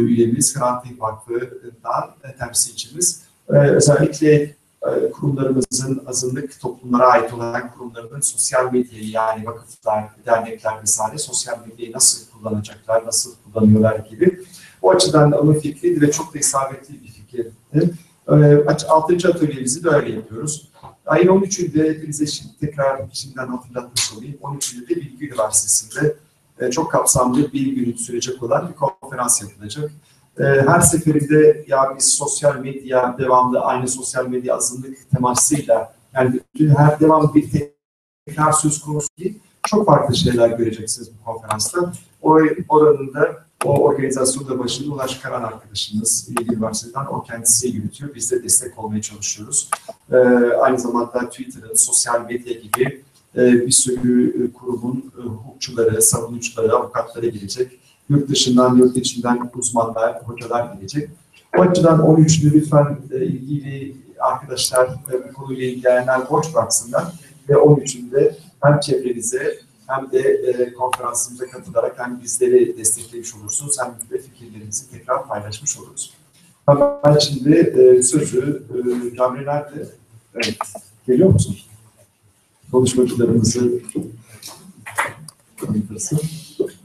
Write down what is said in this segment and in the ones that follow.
üyemiz, Hrant Dink Vakfı'ndan temsilcimiz. Özellikle kurumlarımızın azınlık toplumlara ait olan kurumlarının sosyal medyayı yani vakıflar, dernekler vesaire sosyal medyayı nasıl kullanacaklar, nasıl kullanıyorlar gibi. O açıdan onun fikriydi ve çok da isabetli bir fikirdi. Altıncı atölyemizi de öyle yapıyoruz. Ayın 13'ünde hepinize şimdi tekrar şimdiden hatırlatmış olayım. 13'ünde de Bilgi Üniversitesi'nde çok kapsamlı bir gün sürecek olan bir konferans yapılacak. Her seferinde ya biz sosyal medya devamlı aynı sosyal medya azınlık temasıyla yani bütün her devam bir tekrar söz konusu değil. Çok farklı şeyler göreceksiniz bu konferansta. O oranında o organizasyonda başında Ulaş Karan arkadaşımız Bilgi Üniversitesi'nden o kendisi yürütüyor. Biz de destek olmaya çalışıyoruz. Ee, aynı zamanda Twitter'ın, sosyal medya gibi e, bir sürü kurumun e, hukukçuları, savunucuları, avukatları gelecek. Yurt dışından, yurt içinden uzmanlar, hocalar gelecek. O açıdan 13'ünü lütfen e, ilgili arkadaşlar e, bu konuyla ilgilenenler borç bıraksınlar ve 13'ünde hem çevrenize hem de e, konferansımıza katılarak hem bizleri desteklemiş olursunuz hem de fikirlerinizi tekrar paylaşmış oluruz. Ben şimdi e, sözü e, nerede? Evet. Geliyor musun? Konuşmacılarımızı tanıtırsın.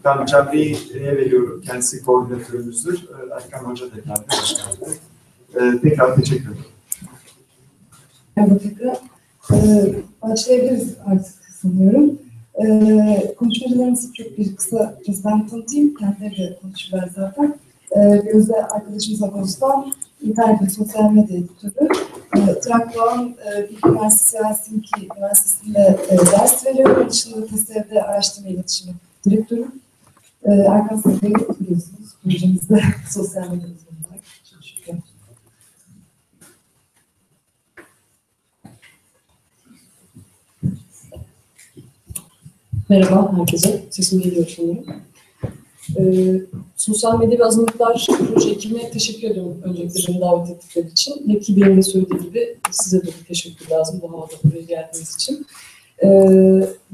Ben Cemre'ye veriyorum. Kendisi koordinatörümüzdür. E, Erkan Hoca da geldi. Hoş geldi. E, tekrar teşekkür ederim. Merhaba tekrar. E, başlayabiliriz artık sanıyorum. E, konuşmacılarımızı çok bir kısa ben tanıtayım. Kendileri de konuşurlar zaten. E, Gözde arkadaşımız Agos'tan ve sosyal medya editörü. E, Trak Doğan e, Bilgi Üniversitesi Helsinki Üniversitesi'nde e, ders veriyor. Onun dışında TESEV'de araştırma iletişimi direktörü. E, Erkan Sıkı'yı biliyorsunuz. Projemizde sosyal medya uzmanı çalışıyor. Merhaba herkese. Sesim geliyor sanırım. Ee, sosyal medya ve azınlıklar proje ekibine teşekkür ediyorum öncelikle beni davet ettikleri için. Neki Bey'in de söylediği gibi size de bir teşekkür lazım bu havada buraya geldiğiniz için. Ee,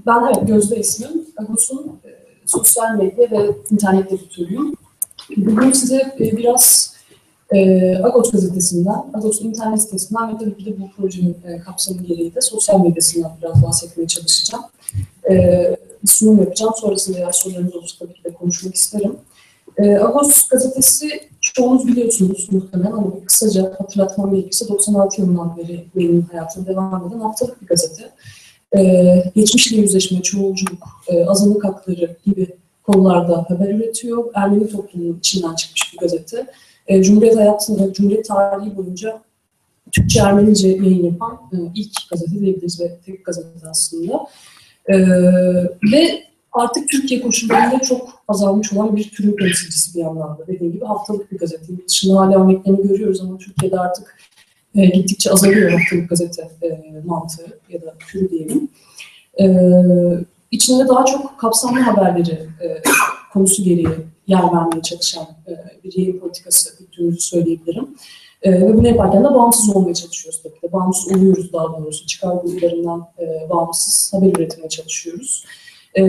ben evet Gözde ismim. Agos'un e, sosyal medya ve internet editörüyüm. Bugün size e, biraz e, Agos gazetesinden, Agos internet sitesinden ve tabii ki de bu projenin e, kapsamı gereği de sosyal medyasından biraz bahsetmeye çalışacağım. E, sunum yapacağım. Sonrasında eğer sorularınız olursa konuşmak isterim. E, Agos gazetesi çoğunuz biliyorsunuz muhtemelen ama kısaca hatırlatmam gerekirse 96 yılından beri benim hayatım devam eden haftalık bir gazete. E, geçmişle yüzleşme, çoğulculuk, e, azınlık hakları gibi konularda haber üretiyor. Ermeni toplumunun içinden çıkmış bir gazete. E, Cumhuriyet hayatında, Cumhuriyet tarihi boyunca Türkçe Ermenice yayın yapan e, ilk gazete diyebiliriz ve tek gazete aslında. E, ve artık Türkiye koşullarında çok azalmış olan bir türün temsilcisi bir anlamda. Dediğim gibi haftalık bir gazete. Yurt dışında hala örneklerini görüyoruz ama Türkiye'de artık e, gittikçe azalıyor haftalık gazete e, mantığı ya da türü diyelim. E, içinde daha çok kapsamlı haberleri e, konusu gereği yer vermeye çalışan e, bir yayın politikası güttüğümüzü söyleyebilirim. E, ve bunu yaparken de bağımsız olmaya çalışıyoruz tabii de. Bağımsız oluyoruz daha doğrusu. Çıkar gruplarından e, bağımsız haber üretmeye çalışıyoruz. E,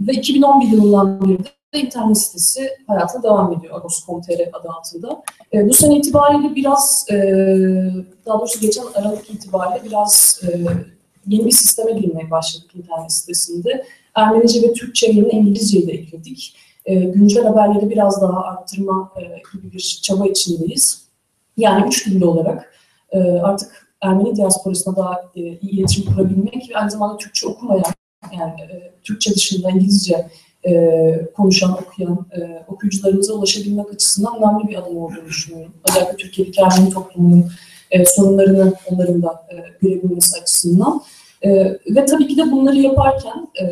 ve 2011 yılından beri de internet sitesi hayatına devam ediyor. Agos.com.tr adı altında. E, bu sene itibariyle biraz, e, daha doğrusu geçen Aralık itibariyle biraz e, yeni bir sisteme girmeye başladık internet sitesinde. Ermenice ve Türkçe yerine İngilizceyi de ekledik. E, güncel haberleri biraz daha arttırma e, gibi bir çaba içindeyiz. Yani üç dilli olarak e, artık Ermeni diasporasına daha e, iyi iletişim kurabilmek ve aynı zamanda Türkçe okumayan, yani e, Türkçe dışında İngilizce e, konuşan, okuyan e, okuyucularımıza ulaşabilmek açısından önemli bir adım olduğunu düşünüyorum. Özellikle Türkiye'deki Ermeni toplumunun e, sorunlarını onların da e, görebilmesi açısından. E, ve tabii ki de bunları yaparken e,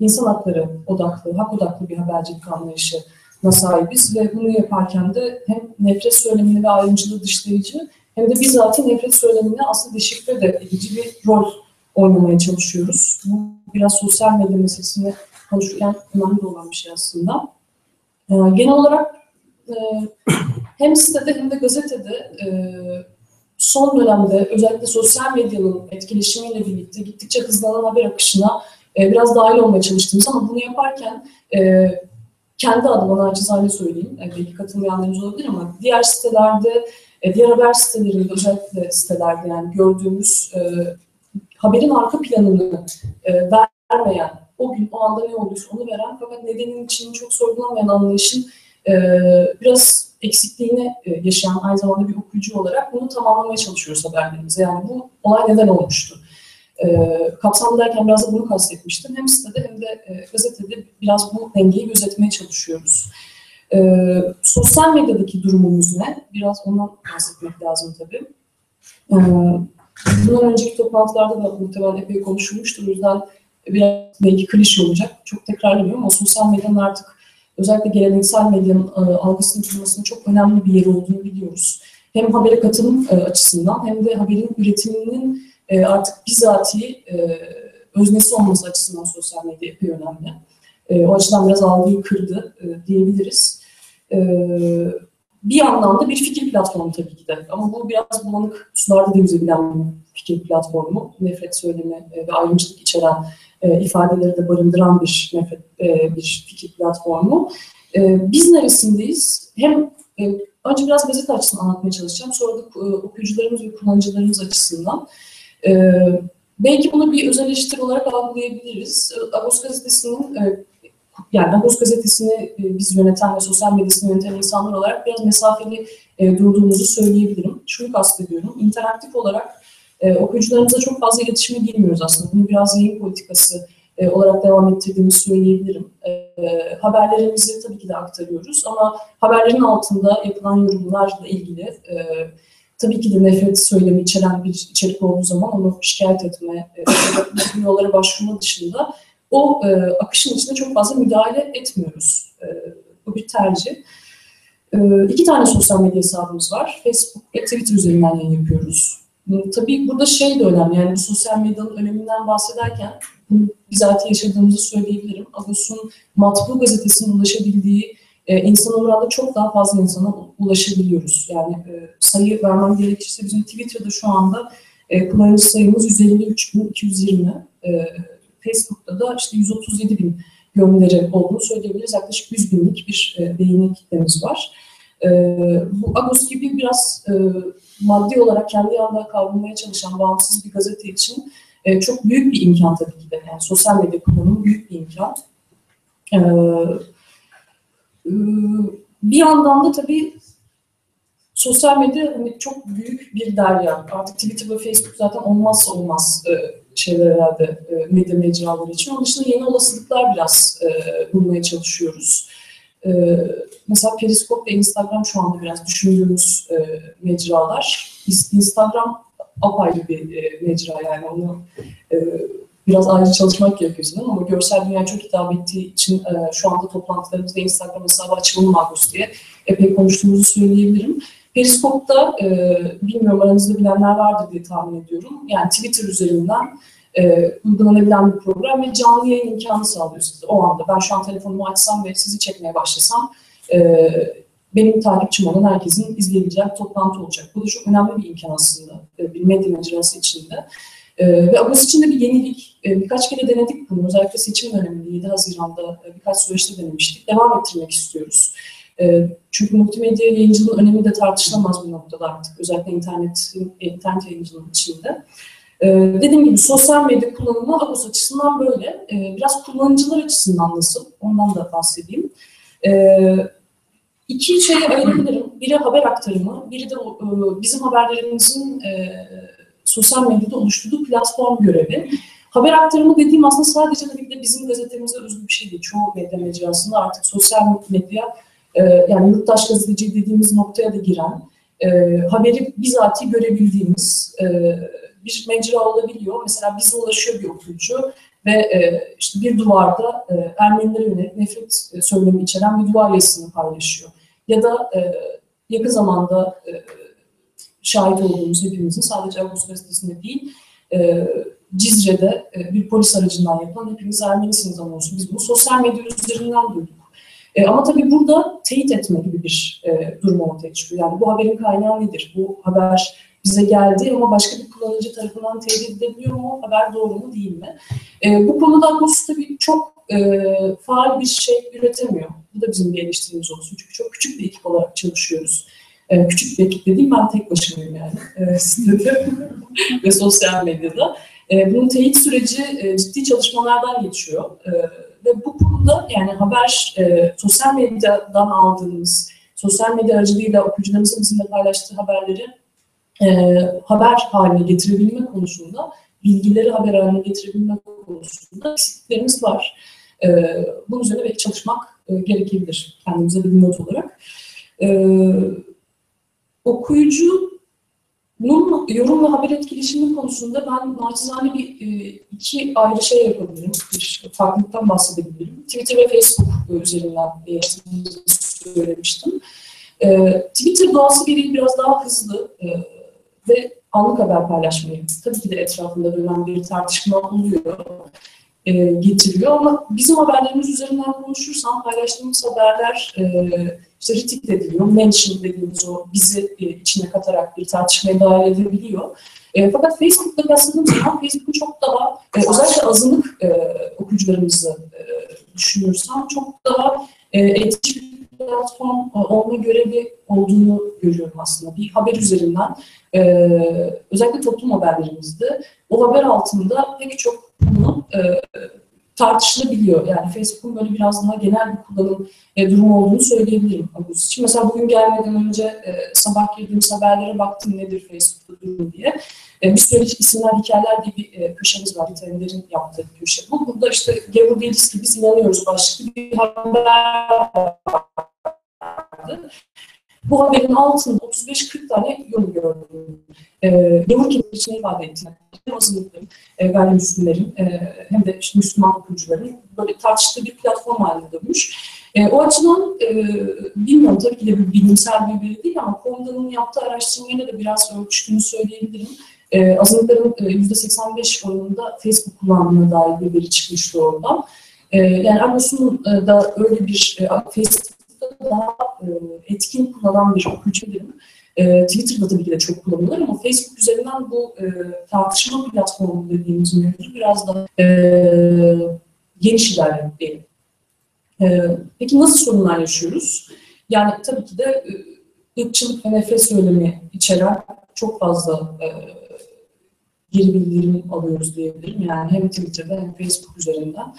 insan hakları odaklı, hak odaklı bir habercilik anlayışına sahibiz ve bunu yaparken de hem nefret söylemini ve ayrımcılığı dışlayıcı hem de bizatihi nefret söylemini aslında deşifre de edici bir rol oynamaya çalışıyoruz. Bu biraz sosyal medya meselesini konuşurken önemli olan bir şey aslında. Ee, genel olarak e, hem sitede hem de gazetede e, son dönemde özellikle sosyal medyanın etkileşimiyle birlikte gittikçe hızlanan haber akışına e, biraz dahil olmaya çalıştığımız ama bunu yaparken e, kendi adıma naçizane söyleyeyim, e, belki katılmayanlarımız olabilir ama diğer sitelerde, e, diğer haber sitelerinde özellikle sitelerde yani gördüğümüz e, haberin arka planını e, vermeyen, o gün o anda ne olduysa onu veren fakat nedenin içini çok sorgulamayan anlayışın e, biraz eksikliğini e, yaşayan aynı zamanda bir okuyucu olarak bunu tamamlamaya çalışıyoruz haberlerimize. Yani bu olay neden olmuştu? E, kapsamlı derken biraz da bunu kastetmiştim. Hem sitede hem de e, gazetede biraz bu dengeyi gözetmeye çalışıyoruz. E, sosyal medyadaki durumumuz ne? Biraz ondan bahsetmek lazım tabii. E, bundan önceki toplantılarda da muhtemelen epey konuşulmuştur. O yüzden biraz belki klişe olacak. Çok tekrarlamıyorum ama sosyal medyanın artık özellikle geleneksel medyanın e, algısını kurmasının çok önemli bir yeri olduğunu biliyoruz. Hem habere katılım e, açısından hem de haberin üretiminin e, artık bizatihi öznesi olması açısından sosyal medya epey önemli. O açıdan biraz algıyı kırdı diyebiliriz. Bir anlamda bir fikir platformu tabii ki de. Ama bu biraz bulanık sularda da yüzebilen bir fikir platformu. Nefret söylemi e, ve ayrımcılık içeren e, ifadeleri de barındıran bir nefret, e, bir fikir platformu. E, biz neresindeyiz? Hem e, önce biraz gazete açısından anlatmaya çalışacağım. Sonra da e, okuyucularımız ve kullanıcılarımız açısından. E, belki bunu bir öz eleştiri olarak algılayabiliriz. E, Agos gazetesinin e, yani Agos gazetesini e, biz yöneten ve sosyal medyasını yöneten insanlar olarak biraz mesafeli e, durduğumuzu söyleyebilirim. Şunu kastediyorum. İnteraktif olarak e, okuyucularımıza çok fazla iletişime girmiyoruz aslında. Bunu biraz yayın politikası olarak devam ettirdiğimizi söyleyebilirim. Haberlerimizi tabii ki de aktarıyoruz ama haberlerin altında yapılan yorumlarla ilgili tabii ki de nefret söylemi içeren bir içerik olduğu zaman onu şikayet etme, yollara başvurma dışında o e, akışın içinde çok fazla müdahale etmiyoruz. E, bu bir tercih. E, iki tane sosyal medya hesabımız var. Facebook ve Twitter üzerinden yayın yapıyoruz. E, tabii burada şey de önemli, yani bu sosyal medyanın öneminden bahsederken bunu bizatihi yaşadığımızı söyleyebilirim. Agos'un matbu gazetesinin ulaşabildiği e, insan oranında çok daha fazla insana ulaşabiliyoruz. Yani e, sayı vermem gerekirse bizim Twitter'da şu anda e, kullanıcı sayımız 153.220. E, Facebook'ta da işte 137 bin gönderi olduğunu söyleyebiliriz. Yaklaşık 100 binlik bir e, beğeni kitlemiz var. E, bu Agos gibi biraz e, maddi olarak kendi yanında kavrulmaya çalışan bağımsız bir gazete için çok büyük bir imkan tabii ki de. Yani sosyal medya kullanımı büyük bir imkan. Bir yandan da tabii sosyal medya hani çok büyük bir derya. Artık Twitter ve Facebook zaten olmazsa olmaz şeyler herhalde e, medya mecraları için. Onun dışında yeni olasılıklar biraz e, bulmaya çalışıyoruz. E, mesela Periskop ve Instagram şu anda biraz düşündüğümüz e, mecralar. Instagram apayrı bir e, mecra yani onu e, biraz ayrı çalışmak gerekiyor ama görsel dünya çok hitap ettiği için e, şu anda toplantılarımızda Instagram hesabı açılımı Magus diye epey konuştuğumuzu söyleyebilirim. Periskop'ta e, bilmiyorum aranızda bilenler vardır diye tahmin ediyorum. Yani Twitter üzerinden e, uygulanabilen bir program ve canlı yayın imkanı sağlıyor size o anda. Ben şu an telefonumu açsam ve sizi çekmeye başlasam e, benim takipçim olan herkesin izleyebileceği toplantı olacak. Bu da çok önemli bir imkan aslında e, bir medya mecrası içinde. E, ve Agos için de bir yenilik. E, birkaç kere denedik bunu. Özellikle seçim döneminde 7 Haziran'da e, birkaç süreçte denemiştik. Devam ettirmek istiyoruz. E, çünkü multimedya yayıncılığın önemi de tartışılamaz bir noktada artık. Özellikle internet, internet yayıncılığının içinde. Ee, dediğim gibi sosyal medya kullanımı Agos açısından böyle. Ee, biraz kullanıcılar açısından nasıl? Ondan da bahsedeyim. Ee, iki şeye ayırabilirim. Biri haber aktarımı, biri de e, bizim haberlerimizin e, sosyal medyada oluşturduğu platform görevi. Haber aktarımı dediğim aslında sadece tabii de bizim gazetemize özgü bir şey değil. Çoğu medya mecrasında artık sosyal medya e, yani yurttaş gazeteci dediğimiz noktaya da giren, e, haberi bizatihi görebildiğimiz e, bir mecra olabiliyor. Mesela bize ulaşıyor bir okuyucu ve e, işte bir duvarda e, Ermenilere yönelik nefret söylemi içeren bir duvar yazısını paylaşıyor. Ya da e, yakın zamanda e, şahit olduğumuz hepimizin sadece Ağustos gazetesinde değil, e, Cizre'de e, bir polis aracından yapılan hepimiz Ermenisiniz anonsu. Biz bunu sosyal medya üzerinden duyduk. E, ama tabii burada teyit etme gibi bir e, durum ortaya çıkıyor. Yani bu haberin kaynağı nedir? Bu haber bize geldi ama başka bir kullanıcı tarafından teyit edilebiliyor mu? Haber doğru mu değil mi? E, bu konuda Agos tabii çok e, faal bir şey üretemiyor. Bu da bizim bir eleştirimiz olsun. Çünkü çok küçük bir ekip olarak çalışıyoruz. E, küçük bir ekip dediğim ben tek başımayım yani e, ve sosyal medyada. E, bunun teyit süreci e, ciddi çalışmalardan geçiyor. E, ve bu konuda yani haber, e, sosyal medyadan aldığımız, sosyal medya aracılığıyla okuyucularımızın bizimle paylaştığı haberleri e, haber haline getirebilme konusunda, bilgileri haber haline getirebilme konusunda eksiklerimiz var. E, bunun üzerine belki çalışmak e, gerekebilir kendimize bir not olarak. E, okuyucunun yorum ve haber etkileşimi konusunda ben naçizane bir e, iki ayrı şey yapabilirim. Bir farklılıktan bahsedebilirim. Twitter ve Facebook üzerinden söylemiştim. E, Twitter doğası gereği biraz daha hızlı e, ve anlık haber paylaşmayı tabii ki de etrafında dönen bir tartışma oluyor, e, getiriyor ama bizim haberlerimiz üzerinden konuşursam paylaştığımız haberler işte retweet ediliyor, mention dediğimiz o bizi e, içine katarak bir tartışmaya dahil edebiliyor. E, fakat Facebook'ta rastladığım zaman Facebook'un çok daha, e, özellikle azınlık e, okuyucularımızı e, düşünürsem çok daha e, etkili bir platform e, olma görevi olduğunu görüyorum aslında. Bir haber üzerinden, e, özellikle toplum haberlerimizde o haber altında pek çok konu e, tartışılabiliyor. Yani Facebook'un böyle biraz daha genel bir kullanım e, durumu olduğunu söyleyebilirim Ağustos için. Mesela bugün gelmeden önce e, sabah girdiğimiz haberlere baktım nedir Facebook'ta durum diye. E, bir süre isimler, hikayeler diye bir e, köşemiz var. Nitelimlerin yaptığı bir köşe. Bu burada işte gavur değiliz ki biz inanıyoruz başlıklı bir haber vardı. Bu haberin altında 35-40 tane yorum gördüm. E, gavur kelimesini ifade ettiğini, hem azınlıkların, e, gayrimüslimlerin e, hem de işte Müslüman okuyucuların böyle tartıştığı bir platform haline dönmüş. E, o açıdan e, bilmiyorum tabii ki de bir bilimsel bir veri değil ama Konda'nın yaptığı araştırmayla da biraz ölçtüğünü söyleyebilirim. E, azınlıkların e, %85 oranında Facebook kullandığına dair bir veri çıkmıştı oradan. E, yani Agos'un e, da öyle bir e, Facebook'ta daha e, etkin kullanan bir okuyucu birim. E, Twitter'da tabii ki de çok kullanılır ama Facebook üzerinden bu e, tartışma platformu dediğimiz mevzu biraz da e, geniş ilerliyor diyelim. E, peki nasıl sorunlar yaşıyoruz? Yani tabii ki de e, ırkçılık ve nefret söylemi içeren çok fazla e, geri bildirim alıyoruz diyebilirim. Yani hem Twitter'da hem Facebook üzerinden.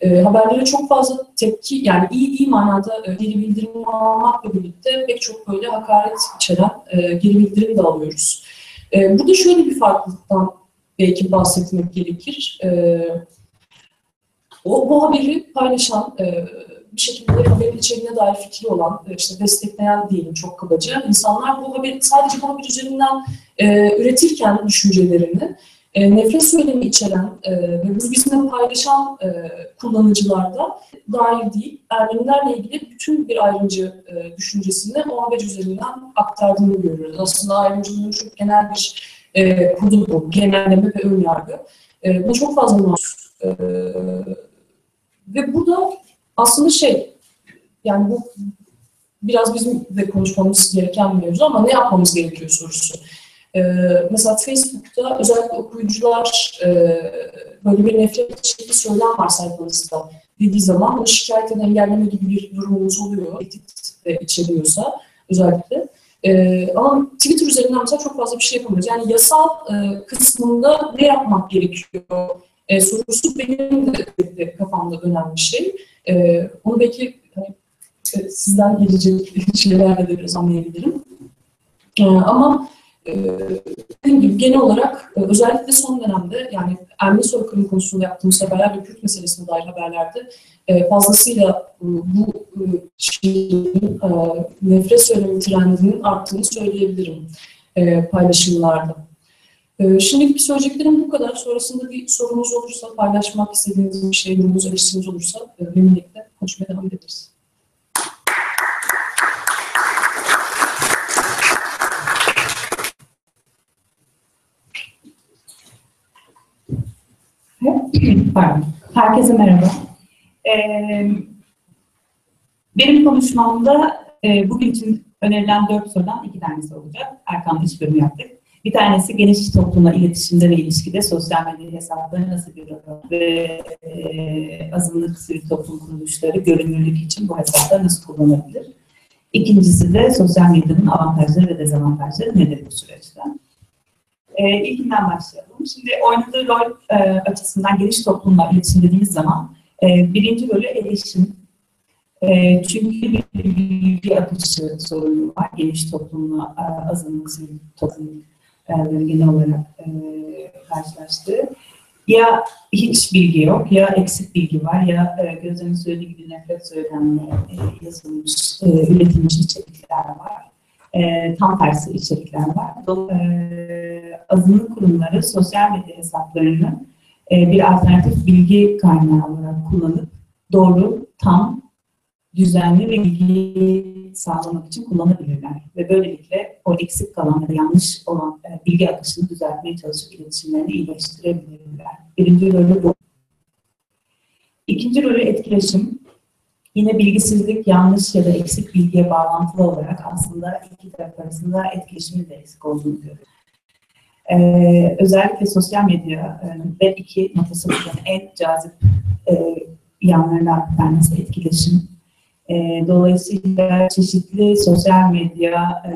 E, haberlere çok fazla tepki, yani iyi iyi manada e, geri bildirim almakla birlikte pek çok böyle hakaret içeren e, geri bildirim de alıyoruz. E, burada şöyle bir farklılıktan belki bahsetmek gerekir. E, o, bu haberi paylaşan, e, bir şekilde haberin içeriğine dair fikri olan, e, işte destekleyen diyelim çok kabaca insanlar bu haberi sadece bu haber üzerinden e, üretirken düşüncelerini e, nefret söylemi içeren e, ve bunu bizimle paylaşan e, kullanıcılarda dair değil, Ermenilerle ilgili bütün bir ayrımcı e, düşüncesini o haber üzerinden aktardığını görüyoruz. Aslında ayrımcılığın çok genel bir e, kodu bu, genelleme ve ön yargı. E, bu çok fazla mahsus. E, ve burada aslında şey, yani bu biraz bizim de konuşmamız gereken bir mevzu ama ne yapmamız gerekiyor sorusu. Ee, mesela Facebook'ta özellikle okuyucular e, böyle bir nefret içerikli söylem var sayfanızda dediği zaman bunu şikayet eden engelleme gibi bir durumumuz oluyor. Tehdit de içeriyorsa özellikle. Ee, ama Twitter üzerinden mesela çok fazla bir şey yapamıyoruz. Yani yasal e, kısmında ne yapmak gerekiyor e, sorusu benim de, kafamda dönen bir şey. E, onu belki hani, e, sizden gelecek şeylerle de biraz anlayabilirim. E, ama dediğim gibi genel olarak özellikle son dönemde yani Ermeni soykırımı konusunda yaptığımız haberler ve Kürt meselesine dair haberlerde fazlasıyla bu şeyin, nefret söylemi trendinin arttığını söyleyebilirim paylaşımlarda. Şimdilik söyleyeceklerim bu kadar. Sonrasında bir sorunuz olursa, paylaşmak istediğiniz bir şey, yorumunuz, eleştiriniz olursa memnuniyetle konuşmaya devam ederiz. Pardon. Herkese merhaba. Ee, benim konuşmamda e, bugün için önerilen dört sorudan iki tanesi olacak. Erkan'la iş bölümü yaptık. Bir tanesi geniş toplumla iletişimde ve ilişkide sosyal medya hesapları nasıl rol ve e, azınlık sivil toplum kuruluşları görünürlük için bu hesapları nasıl kullanabilir? İkincisi de sosyal medyanın avantajları ve dezavantajları nedir bu süreçte? E, ilkinden başlayalım. Şimdi oynadığı rol e, açısından geniş toplumla iletişim dediğimiz zaman e, birinci rolü erişim. E, çünkü bir bilgi akışı sorunu var. Geniş toplumla e, azınlık toplum e, genel olarak e, karşılaştığı. Ya hiç bilgi yok, ya eksik bilgi var, ya e, Gözde'nin söylediği gibi nefret söylemle e, yazılmış, e, üretilmiş içerikler var. E, tam tersi içerikler var. E, azınlık kurumları sosyal medya hesaplarını e, bir alternatif bilgi kaynağı olarak kullanıp doğru, tam, düzenli ve bilgi sağlamak için kullanabilirler. Ve böylelikle o eksik kalan yanlış olan e, bilgi akışını düzeltmeye çalışıp iletişimlerini iyileştirebilirler. Birinci rolü bu. İkinci rolü etkileşim. Yine bilgisizlik, yanlış ya da eksik bilgiye bağlantılı olarak aslında iki taraf arasında etkileşimin de eksik olduğunu görüyoruz. Ee, özellikle sosyal medya e, Web 2.0'ın en cazip e, yanlarından tanesi etkileşim. E, dolayısıyla çeşitli sosyal medya e,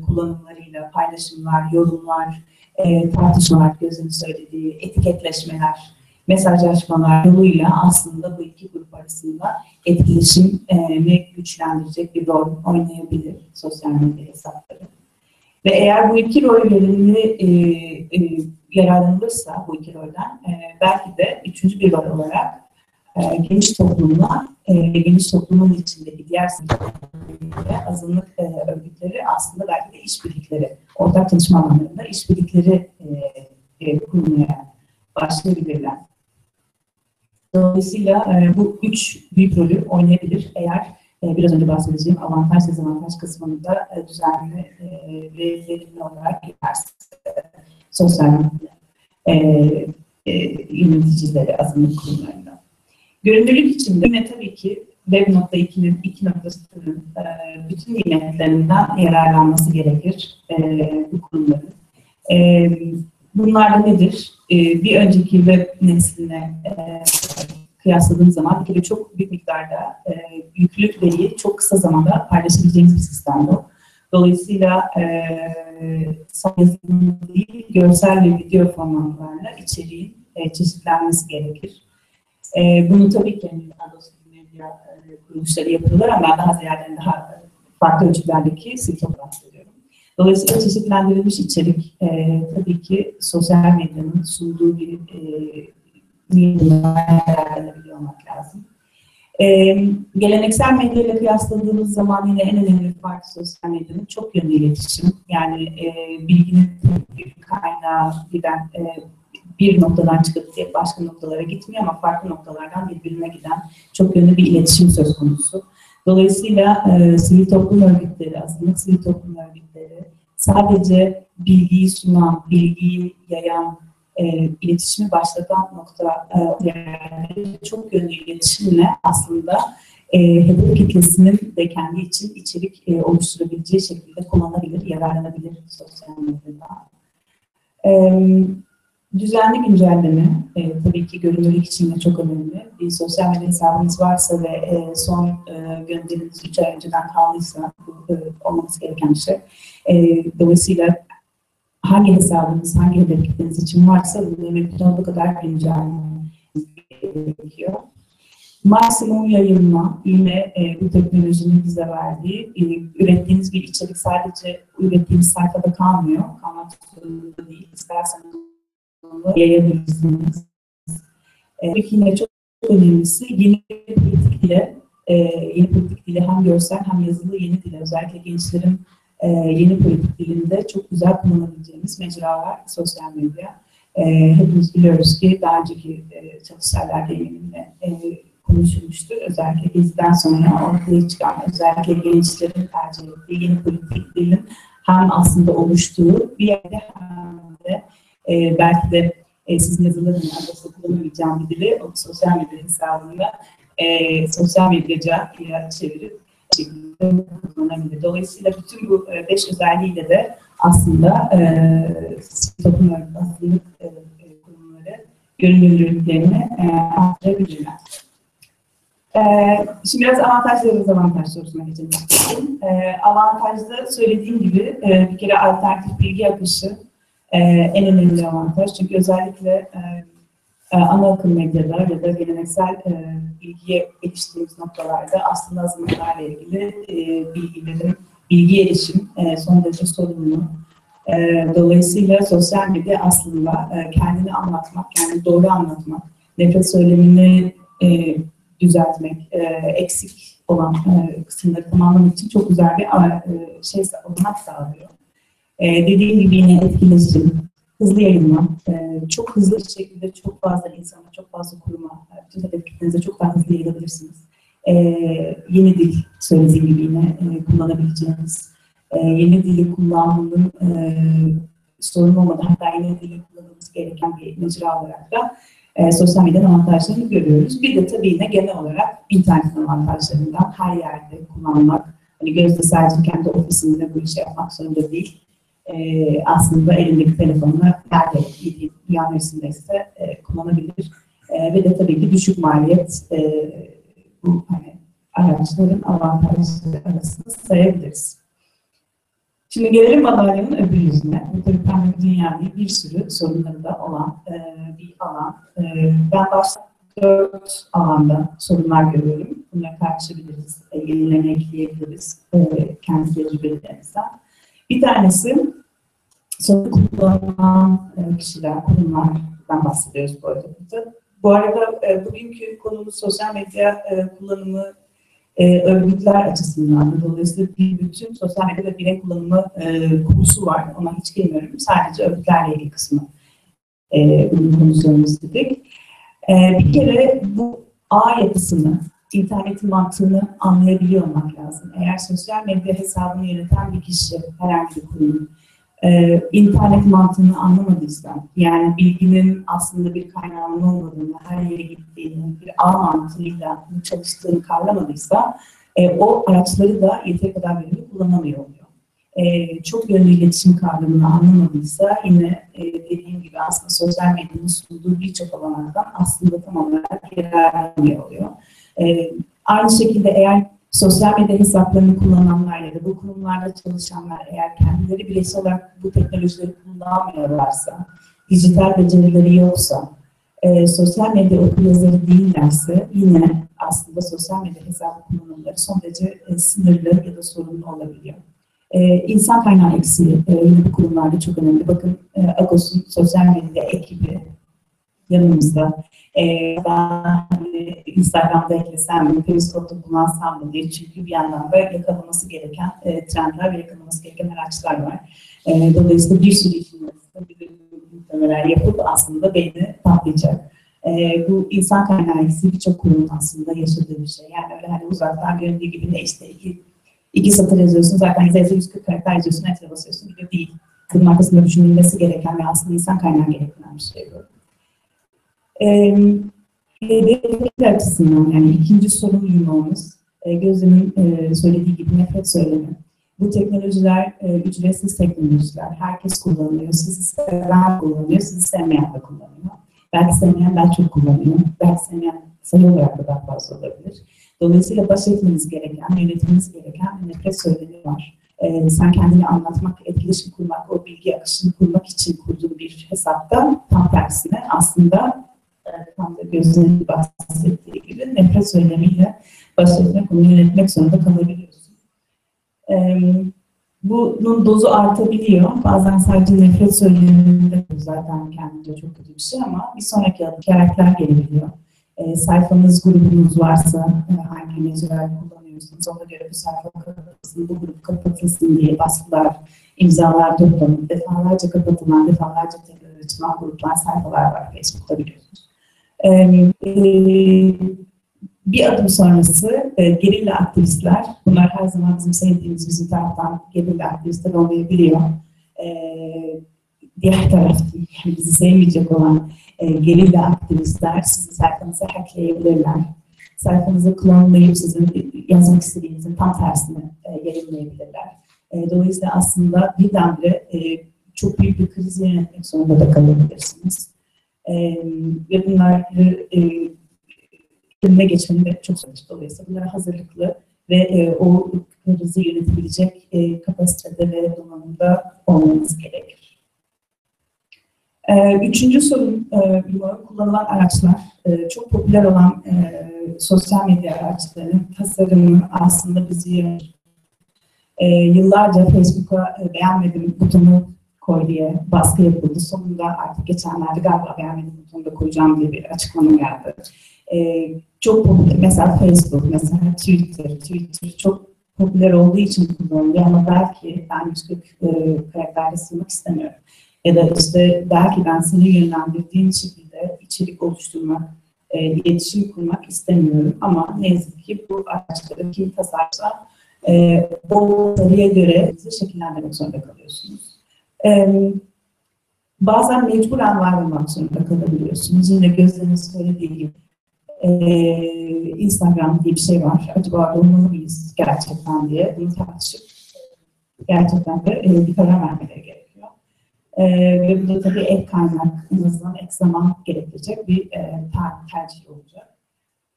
kullanımlarıyla paylaşımlar, yorumlar, e, tartışmalar, gözün söylediği etiketleşmeler, mesajlaşmalar yoluyla aslında bu iki grup arasında etkileşimi güçlendirecek bir rol oynayabilir sosyal medya hesapları. Ve eğer bu iki rol verimli e, e, yararlanılırsa bu iki rolden e, belki de üçüncü bir rol olarak e, geniş toplumla e, geniş toplumun içindeki diğer sınıflarıyla azınlık e, örgütleri aslında belki de işbirlikleri, ortak çalışma alanlarında işbirlikleri e, e, kurmaya başlayabilirler. Dolayısıyla e, bu üç büyük rolü oynayabilir eğer e, biraz önce bahsedeceğim avantaj dezavantaj kısmını da e, düzenli ve verimli olarak giderse sosyal medya e, e, yöneticileri, azınlık kurumlarında. Görünürlük için de yine tabii ki Web.2'nin 2.0'ın e, bütün nimetlerinden yararlanması gerekir bu kurumların. Bunlar da nedir? Bir önceki web nesline kıyasladığım zaman bir kere çok büyük miktarda e, yüklü veriyi çok kısa zamanda paylaşabileceğimiz bir sistem bu. Dolayısıyla e, sadece değil, görsel ve video formatlarla içeriğin e, çeşitlenmesi gerekir. E, bunu tabii ki sosyal medya e, kuruluşları yapıyorlar ama ben daha ziyade daha farklı ölçütlerdeki sivil söylüyorum. Dolayısıyla çeşitlendirilmiş içerik e, tabii ki sosyal medyanın sunduğu bir e, değerlendirebiliyor olmak lazım. Ee, geleneksel medya ile kıyasladığımız zaman yine en önemli fark sosyal medyanın çok yönlü iletişim. Yani e, bilginin bir kaynağı giden e, bir noktadan çıkıp diye başka noktalara gitmiyor ama farklı noktalardan birbirine giden çok yönlü bir iletişim söz konusu. Dolayısıyla e, sivil toplum örgütleri, aslında sivil toplum örgütleri sadece bilgiyi sunan, bilgiyi yayan, e, iletişimi başlatan nokta e, yani çok yönlü iletişimle aslında e, hedef kitlesinin de kendi için içerik e, oluşturabileceği şekilde kullanabilir, yararlanabilir sosyal medyada. E, düzenli güncelleme, e, tabii ki görünürlük için de çok önemli. Bir sosyal medya hesabınız varsa ve e, son e, gönderiniz 3 ay önceden kaldıysa bu e, olması gereken şey. E, dolayısıyla hangi hesabınız, hangi hedef kitleniz için varsa bunu mümkün olduğu kadar güncellemeniz gerekiyor. Maksimum yayınma, yine e, bu teknolojinin bize verdiği, e, ürettiğiniz bir içerik sadece ürettiğiniz sayfada kalmıyor, kalmak zorunda değil. İsterseniz onu yayabilirsiniz. E, yine çok önemlisi yeni politik dile, e, yeni politik dile hem görsel hem yazılı yeni dile, özellikle gençlerin e, yeni politik dilinde çok güzel kullanabileceğimiz mecralar sosyal medya. E, hepimiz biliyoruz ki daha önceki e, çalıştaylarda yayınımda e, konuşulmuştur. Özellikle bizden sonra ortaya çıkan özellikle gençlerin tercih ettiği yeni politik dilin hem aslında oluştuğu bir yerde hem de e, belki de e, sizin yazılarınızda da kullanabileceğim bir dili o sosyal medya hesabında e, sosyal medyaca çevirip şekilde kullanabilir. Dolayısıyla bütün bu e, beş özelliğiyle de aslında e, toplum örgütü e, kurumları görünürlüklerini e, arttırabilirler. E, şimdi biraz avantajları ve dezavantaj sorusuna geçelim. E, avantajda söylediğim gibi e, bir kere alternatif bilgi akışı en önemli avantaj. Çünkü özellikle e, ana akım medyada ya da geleneksel e, bilgiye eriştiğimiz noktalarda aslında azınlıklarla ilgili e, bilgilerin, bilgi erişim e, son derece sorunlu. E, dolayısıyla sosyal medya aslında e, kendini anlatmak, kendini doğru anlatmak, nefret söylemini e, düzeltmek, e, eksik olan e, kısımları tamamlamak için çok güzel bir e, şey olanak sağlıyor. E, dediğim gibi yine etkileşim, hızlı yayınlan, e, çok hızlı bir şekilde çok fazla insana, çok fazla kuruma, bütün hedef çok daha hızlı yayılabilirsiniz. E, yeni dil söylediğim gibi yine e, kullanabileceğiniz, e, yeni dili kullanmanın e, sorun olmadan hatta yeni dili kullanılması gereken bir mecra olarak da e, sosyal medyanın avantajlarını görüyoruz. Bir de tabii yine genel olarak internetin avantajlarından her yerde kullanmak, hani gözde sadece kendi ofisinde bu işi yapmak zorunda değil e, aslında elindeki telefonla nerede yan resimdeyse e, kullanabilir. E, ve de tabii ki düşük maliyet e, bu hani araçların avantajları arasında sayabiliriz. Şimdi gelelim madalyanın öbür yüzüne. Bu tabii pandemi dünyanın bir sürü sorunları da olan e, bir alan. E, ben başta dört alanda sorunlar görüyorum. Bunları tartışabiliriz, e, yenilerini ekleyebiliriz e, kendi tecrübelerimizden. Bir tanesi Sözü kullanan e, kişiler, kurumlardan bahsediyoruz bu arada burada. Bu arada e, bugünkü konumuz sosyal medya e, kullanımı örgütler açısından. Dolayısıyla bir bütün sosyal medya birey kullanımı konusu var. Ona hiç girmiyorum. Sadece örgütlerle ilgili kısmı konuşalım istedik. Bir kere bu ağ yapısını, internetin mantığını anlayabiliyor olmak lazım. Eğer sosyal medya hesabını yöneten bir kişi, herhangi bir kurum, e, internet mantığını anlamadıysa, yani bilginin aslında bir kaynağının olmadığını, her yere gittiğini, bir ağ mantığıyla çalıştığını kavramadıysa, e, o araçları da yeteri kadar verimli kullanamıyor oluyor. E, çok yönlü iletişim kavramını anlamadıysa yine e, dediğim gibi aslında sosyal medyanın sunduğu birçok alanlardan aslında tam olarak yararlanmıyor oluyor. E, aynı şekilde eğer sosyal medya hesaplarını kullananlar ya da bu kurumlarda çalışanlar eğer kendileri bireysel olarak bu teknolojileri kullanmıyorlarsa, dijital becerileri yoksa, e, sosyal medya okuryazarı değillerse yine aslında sosyal medya hesabı kullanımları son derece e, sınırlı ya da sorunlu olabiliyor. E, insan kaynağı eksiği e, bu kurumlarda çok önemli. Bakın e, Agos'un sosyal medya ekibi yanımızda. E, ben Instagram'da eklesem, Periscope'da kullansam mı diye çünkü bir yandan da yakalaması gereken e, trendler ve yakalaması gereken araçlar var. E, dolayısıyla bir sürü arasında bir muhtemelen yapıp aslında beyni patlayacak. E, bu insan kaynağı eksiği birçok kurumun aslında yaşadığı bir şey. Yani öyle hani uzaktan göründüğü gibi de işte iki, iki satır yazıyorsun, zaten 140 karakter yazıyorsun, etre basıyorsun gibi değil. Bunun arkasında düşünülmesi gereken ve aslında insan kaynağı gerektiren bir şey bu. E, hedefler açısından yani ikinci sorun yumağımız e, Gözlem'in e, söylediği gibi nefret söylemi. Bu teknolojiler e, ücretsiz teknolojiler. Herkes kullanıyor. Sizi seven kullanıyor, sizi sevmeyen de kullanıyor. Belki sevmeyen daha çok kullanıyor. Belki sevmeyen sayı olarak da daha fazla olabilir. Dolayısıyla baş etmeniz gereken, yönetmeniz gereken bir nefret söylemi var. Ee, sen kendini anlatmak, etkileşim kurmak, o bilgi akışını kurmak için kurduğun bir hesapta tam tersine aslında tam da gözlerin bahsettiği gibi nefret söylemiyle başlarına konu yönetmek zorunda kalabiliyorsun. Ee, bunun dozu artabiliyor. Bazen sadece nefret söyleminde zaten kendince çok kötü bir şey ama bir sonraki adım karakter gelebiliyor. E, sayfanız, grubunuz varsa e, hangi mecraları kullanıyorsunuz ona göre bu sayfa kapatılsın, bu grup kapatılsın diye baskılar, imzalar toplanıp defalarca kapatılan, defalarca tekrar açılan gruplar, sayfalar var Facebook'ta biliyorsunuz. Bir adım sonrası e, gerilla aktivistler, bunlar her zaman bizim sevdiğimiz bizim taraftan gerilla aktivistler olmayabiliyor. Diğer taraf yani bizi sevmeyecek olan e, gerilla aktivistler sizin sayfanızı hackleyebilirler. sayfanızı klonlayıp sizin yazmak istediğinizin tam tersini e, yayınlayabilirler. E, dolayısıyla aslında birdenbire e, çok büyük bir krizi yönetmek zorunda da kalabilirsiniz. E, ve bunları e, önüne geçmenin de çok zor. Dolayısıyla bunlara hazırlıklı ve e, o krizi yönetebilecek e, kapasitede ve donanımda olmanız gerekir. E, üçüncü sorun e, kullanılan araçlar. E, çok popüler olan e, sosyal medya araçlarının tasarımı aslında bizi. E, yıllarca Facebook'a e, beğenmedim butonu koy diye baskı yapıldı. Sonunda artık geçenlerde galiba beğenmedim butonu da koyacağım diye bir açıklama geldi. E, çok popüler, mesela Facebook, mesela Twitter, Twitter çok popüler olduğu için kullanılıyor ama belki ben 140 e, karakterde sığmak istemiyorum. Ya da işte belki ben seni yönlendirdiğin şekilde içerik oluşturmak, e, iletişim kurmak istemiyorum. Ama ne yazık ki bu araçları kim tasarsa e, o sarıya göre şekillendirmek zorunda kalıyorsunuz. E, bazen mecburen var olmak zorunda kalabiliyorsunuz. Yine gözlerinin söylediği gibi e, Instagram diye bir şey var. Acaba olmalı mıyız gerçekten diye bunu tartışıp gerçekten de e, bir karar vermeleri gerekiyor. E, ve bu da tabii ek kaynak, en azından ek zaman gerektirecek bir e, ter, tercih olacak.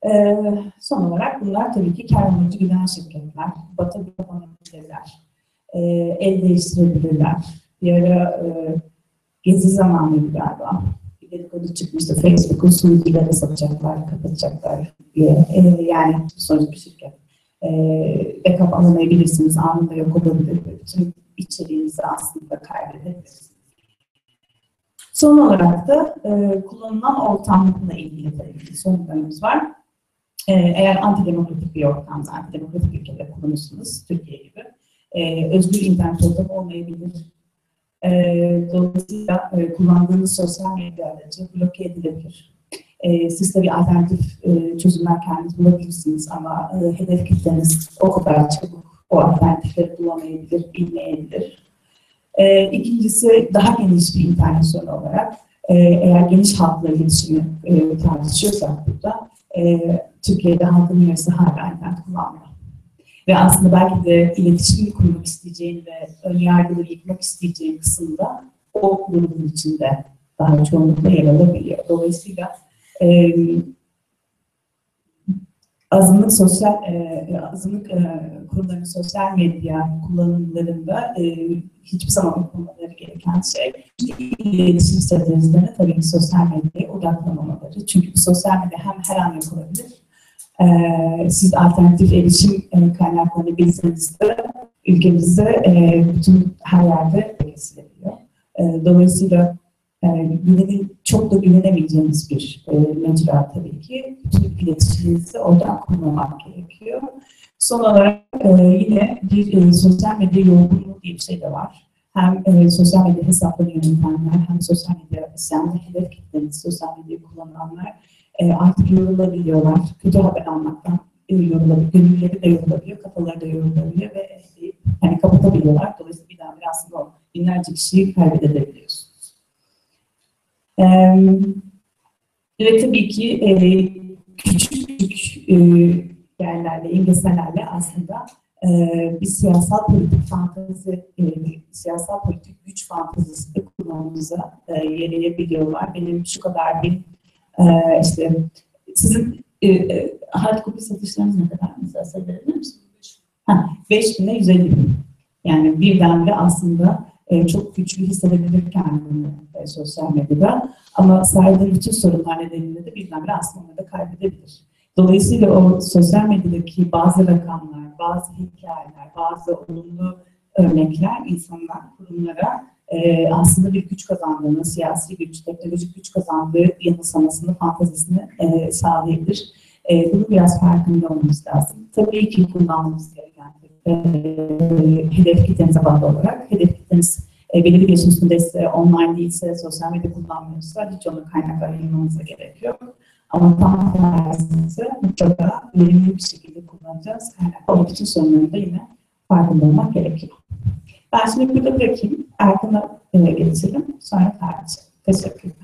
E, son olarak bunlar tabii ki kar amacı güden şirketler, batabilirler, e, el değiştirebilirler. Bir ara e, gezi zamanıydı galiba bir dedikodu çıkmıştı. Facebook'un sunucuları satacaklar, kapatacaklar diye. E, yani sonuç bir şirket. E, backup alamayabilirsiniz, anında yok olabilir. Bütün içeriğinizi aslında kaybedebilirsiniz. Son olarak da e, kullanılan ortamla ilgili tabii bir sorunlarımız var. E, eğer antidemokratik bir ortamda, antidemokratik ülkede kullanıyorsunuz, Türkiye gibi, e, özgür internet ortamı olmayabilir, e, dolayısıyla e, kullandığınız sosyal medya aracı bloke edilebilir. E, siz tabii alternatif e, çözümler kendiniz bulabilirsiniz ama e, hedef kitleniz o kadar çabuk o alternatifleri bulamayabilir, bilmeyebilir. E, ikincisi daha geniş bir internet sorunu olarak e, eğer geniş halkla iletişimi e, tartışıyorsak burada e, Türkiye'de halkın yarısı hala internet kullanmıyor. Ve aslında belki de iletişim kurmak isteyeceğin ve önyargıları yıkmak isteyeceğin kısımda o grubun içinde daha çoğunlukla yer alabiliyor. Dolayısıyla e, azınlık sosyal e, azınlık e, kurumlarının sosyal medya kullanımlarında e, hiçbir zaman yapılmaları gereken şey iletişim stratejilerine tabii ki sosyal medyaya odaklamamaları. Çünkü bu sosyal medya hem her an yapılabilir ee, siz alternatif erişim e, kaynaklarını bilseniz de ülkemizde e, bütün her yerde kesilebiliyor. E, dolayısıyla e, çok da güvenemeyeceğiniz bir e, mecra tabii ki. Bütün iletişiminizi oradan kurmamak gerekiyor. Son olarak e, yine bir e, sosyal medya yorgunluğu diye bir şey de var. Hem e, sosyal medya hesapları yönetenler, hem sosyal medya isyanlı hedef kitleniz, sosyal medya kullananlar e, artık yorulabiliyorlar. Kötü haber almaktan e, yorulabiliyor. Gönülleri de yorulabiliyor, kafaları da yorulabiliyor ve e, yani kapatabiliyorlar. Dolayısıyla bir daha aslında o binlerce kişiyi kaybedebiliyorsunuz. E, ve tabii ki e, küçük küçük e, yerlerle, imgesellerle aslında e, bir siyasal politik fantezi, e, siyasal politik güç fantezisi de kullanımıza e, yarayabiliyorlar. Benim şu kadar bir ee, işte sizin e, e, hard copy satışlarınız ne kadar mesela sayabilir misiniz? Ha, 5 bine 150 bin. Yani birden de aslında e, çok güçlü hissedebilir kendini e, sosyal medyada. Ama saydığı bütün sorunlar nedeniyle de birdenbire aslında da kaybedebilir. Dolayısıyla o sosyal medyadaki bazı rakamlar, bazı hikayeler, bazı olumlu örnekler insanlar, kurumlara e, aslında bir güç kazandığını, siyasi güç, teknolojik güç kazandığı yanılsamasını, fantazisini e, sağlayabilir. E, bunu biraz farkında olmamız lazım. Tabii ki kullanmamız gereken e, hedef kitlenize bağlı olarak, hedef kitleniz e, belirli bir yaşın online değilse, sosyal medya kullanmıyorsa hiç onun kaynakları yayınlamanıza gerek yok. Ama tam tersine mutlaka verimli bir şekilde kullanacağız. Kaynak olmak için sorunlarında yine farkında olmak gerekiyor. Ben şimdi burada bırakayım. Erkan'a eve getirelim. Sonra tartışalım. Teşekkürler.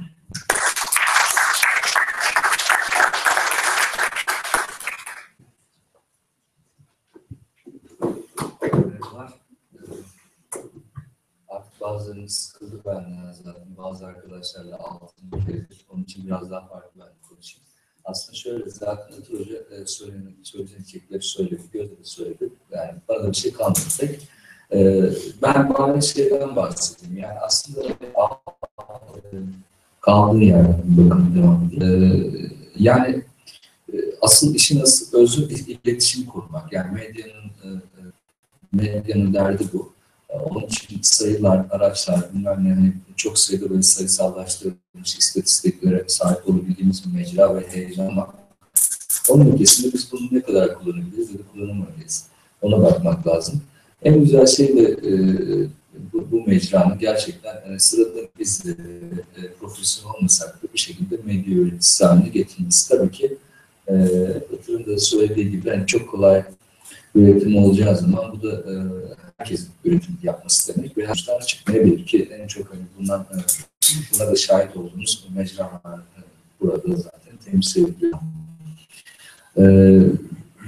Artık bazılarını sıkıldı benden zaten. Bazı arkadaşlarla altını verir. Onun için biraz daha farklı ben konuşayım. Aslında şöyle zaten Atıl Hoca e, söyleyecekleri söyledi, Gözde de söyledi. Yani bana bir şey kalmadı pek. E, ben bari şeyden bahsedeyim. Yani aslında e, kaldığı yerden bakın devam edeyim. E, yani e, asıl işin asıl özü iletişim kurmak. Yani medyanın e, medyanın derdi bu. E, Onun için sayılar, araçlar, bilmem ne hani çok sayıda böyle sayısallaştırılmış istatistiklere sahip olabildiğimiz bir mecra ve heyecan var. Onun ötesinde biz bunu ne kadar kullanabiliriz ya da kullanamayız. Ona bakmak lazım. En güzel şey de e, bu, bu mecranın gerçekten e, sırada biz e, profesyonel olmasak da bir şekilde medya öğretisi haline getirmesi. Tabii ki e, Itır'ın da söylediği gibi hani çok kolay üretim olacağı zaman bu da e, herkesin üretim yapması demek ve her çıkmayabilir ki en çok hani bundan e, buna da şahit olduğumuz bu mecralar e, burada zaten temsil ediliyor. E,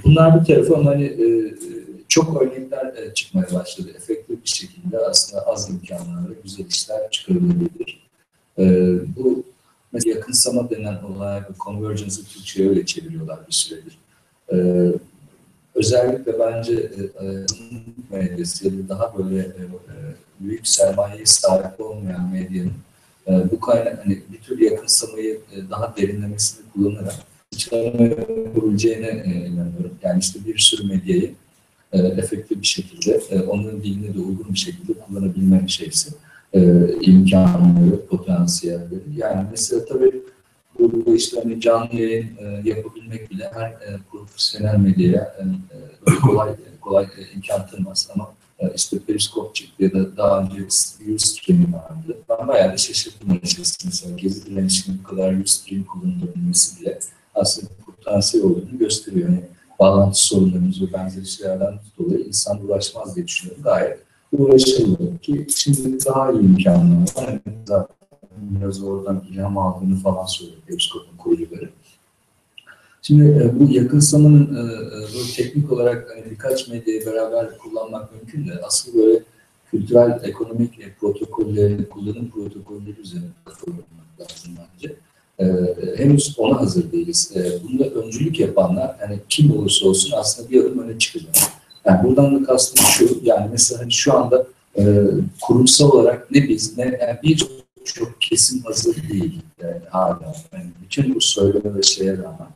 bunlar bir tarafa ama hani e, çok örnekler e, çıkmaya başladı. Efektif bir şekilde aslında az imkanlarla güzel işler çıkarılabilir. E, bu mesela yakınsama denen olay, bu convergence'ı Türkçe'ye öyle çeviriyorlar bir süredir. E, özellikle bence e, e, medyası ya da daha böyle e, büyük sermayeye sahip olmayan medyanın bu kaynak hani bir tür yakınsamayı daha derinlemesini kullanarak çıkarma yapabileceğine e, inanıyorum. Yani işte bir sürü medyayı e, efektif bir şekilde, e, onların diline de uygun bir şekilde kullanabilme şeysi, e, imkanları, potansiyelleri. Yani mesela tabii bu, bu işte hani canlı yayın e, yapabilmek bile her e, profesyonel medyaya e, e, kolay kolay e, imkan tanımaz ama e, işte Periskop çıktı ya da daha önce Ustream vardı. Ben bayağı da şaşırdım açıkçası. Mesela Gezi direnişinin bu kadar Ustream kullanılabilmesi bile aslında potansiyel olduğunu gösteriyor. Yani bağlantı sorunlarımız ve benzeri şeylerden dolayı insan uğraşmaz diye düşünüyorum. Gayet uğraşılıyor ki şimdi daha iyi imkanlar var. Yani biraz oradan ilham aldığını falan söylüyor Periskop'un kurucuları. Şimdi e, bu yakınsamanın e, e, bu teknik olarak hani birkaç medyayı beraber kullanmak mümkün de asıl böyle kültürel, ekonomik protokolleri, kullanım protokolleri üzerine kullanmak lazım bence. E, henüz ona hazır değiliz. E, bunda öncülük yapanlar yani kim olursa olsun aslında bir adım öne çıkacak. Yani buradan da kastım şu, yani mesela hani şu anda e, kurumsal olarak ne biz ne yani birçok çok kesin hazır değil yani hala. Yani bütün bu söyleme ve şeye rağmen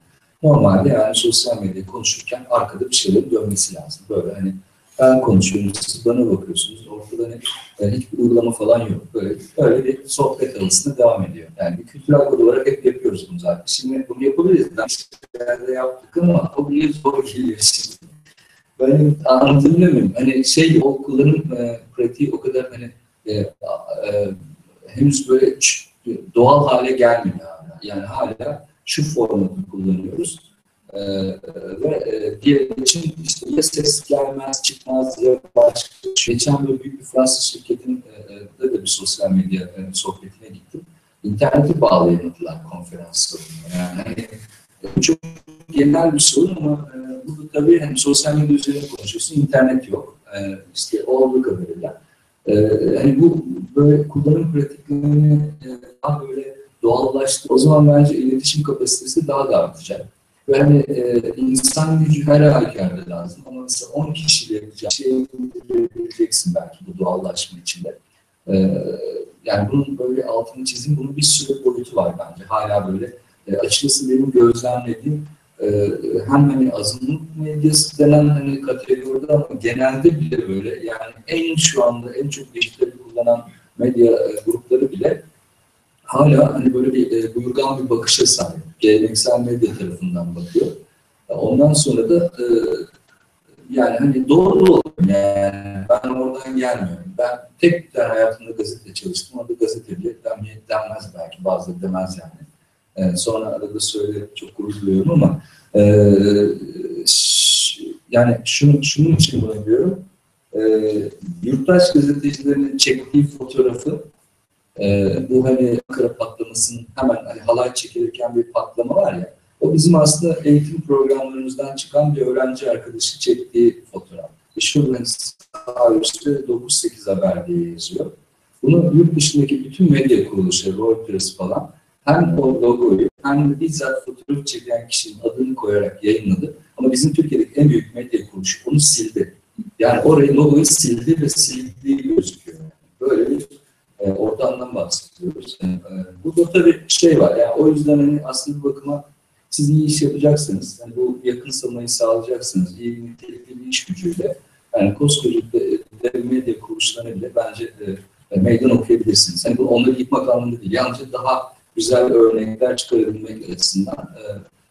normalde yani sosyal medya konuşurken arkada bir şeylerin dönmesi lazım. Böyle hani ben konuşuyorum, siz bana bakıyorsunuz. Ortada hani, yani hiçbir uygulama falan yok. Böyle, böyle bir sohbet arasında devam ediyor. Yani bir kültürel kod olarak hep yapıyoruz bunu zaten. Şimdi bunu yapabiliriz. Ben şeylerde yaptık ama o bile zor geliyor şimdi. Ben anlatabiliyor? Hani şey o kullanım e, pratiği o kadar hani e, e, henüz böyle doğal hale gelmiyor. Yani hala şu formatı kullanıyoruz. Ee, ve e, diğer için işte ya ses gelmez, çıkmaz ya başka. Geçen böyle büyük bir Fransız şirketinin e, de, de bir sosyal medya e, sohbetine gittim. İnterneti bağlayamadılar konferans salonuna. Yani hani, e, çok genel bir sorun ama e, burada tabii hani sosyal medya üzerine konuşuyorsun, internet yok. E, işte olduğu kadarıyla. E, hani bu böyle kullanım pratiklerini e, daha böyle doğallaştı. O zaman bence iletişim kapasitesi daha da artacak. Ve hani e, insan gücü her halükarda lazım. Ama mesela 10 kişiyle yapacak şeyi yapabileceksin belki bu doğallaşma içinde. E, yani bunun böyle altını çizeyim. Bunun bir sürü boyutu var bence. Hala böyle e, açıkçası benim gözlemlediğim e, hem hani azınlık medyası denen hani kategoride ama genelde bile böyle yani en şu anda en çok dijitali kullanan medya e, grupları bile hala hani böyle bir e, buyurgan bir bakışa sahip. Geleneksel medya tarafından bakıyor. Ondan sonra da e, yani hani doğru olur yani ben oradan gelmiyorum. Ben tek bir tane hayatımda gazete çalıştım. Orada gazete bile denmeye- denmez belki bazıları demez yani. E, sonra arada söylerim çok gurur ama e, yani şunu, şunun için bunu diyorum. E, yurttaş gazetecilerinin çektiği fotoğrafı ee, bu hani Ankara patlamasının hemen hani halay çekilirken bir patlama var ya, o bizim aslında eğitim programlarımızdan çıkan bir öğrenci arkadaşı çektiği fotoğraf. E şurada hani sağ üstte 9-8 haber diye yazıyor. Bunu yurt dışındaki bütün medya kuruluşları, Reuters falan hem o logoyu hem de bizzat fotoğraf çeken kişinin adını koyarak yayınladı. Ama bizim Türkiye'deki en büyük medya kuruluşu onu sildi. Yani orayı logoyu sildi ve sildiği gözüküyor. Böyle bir e, ortamdan bahsediyoruz. E, e, burada tabii şey var. Yani o yüzden hani aslında bakıma siz iyi iş yapacaksınız. Yani bu yakınsamayı sağlayacaksınız. İyi nitelikli bir iş gücüyle. Yani koskoca de- dev medya kuruluşlarına bile bence e, meydan okuyabilirsiniz. Yani bu onları yıkmak anlamında değil. Yalnızca daha güzel örnekler çıkarabilmek açısından. E,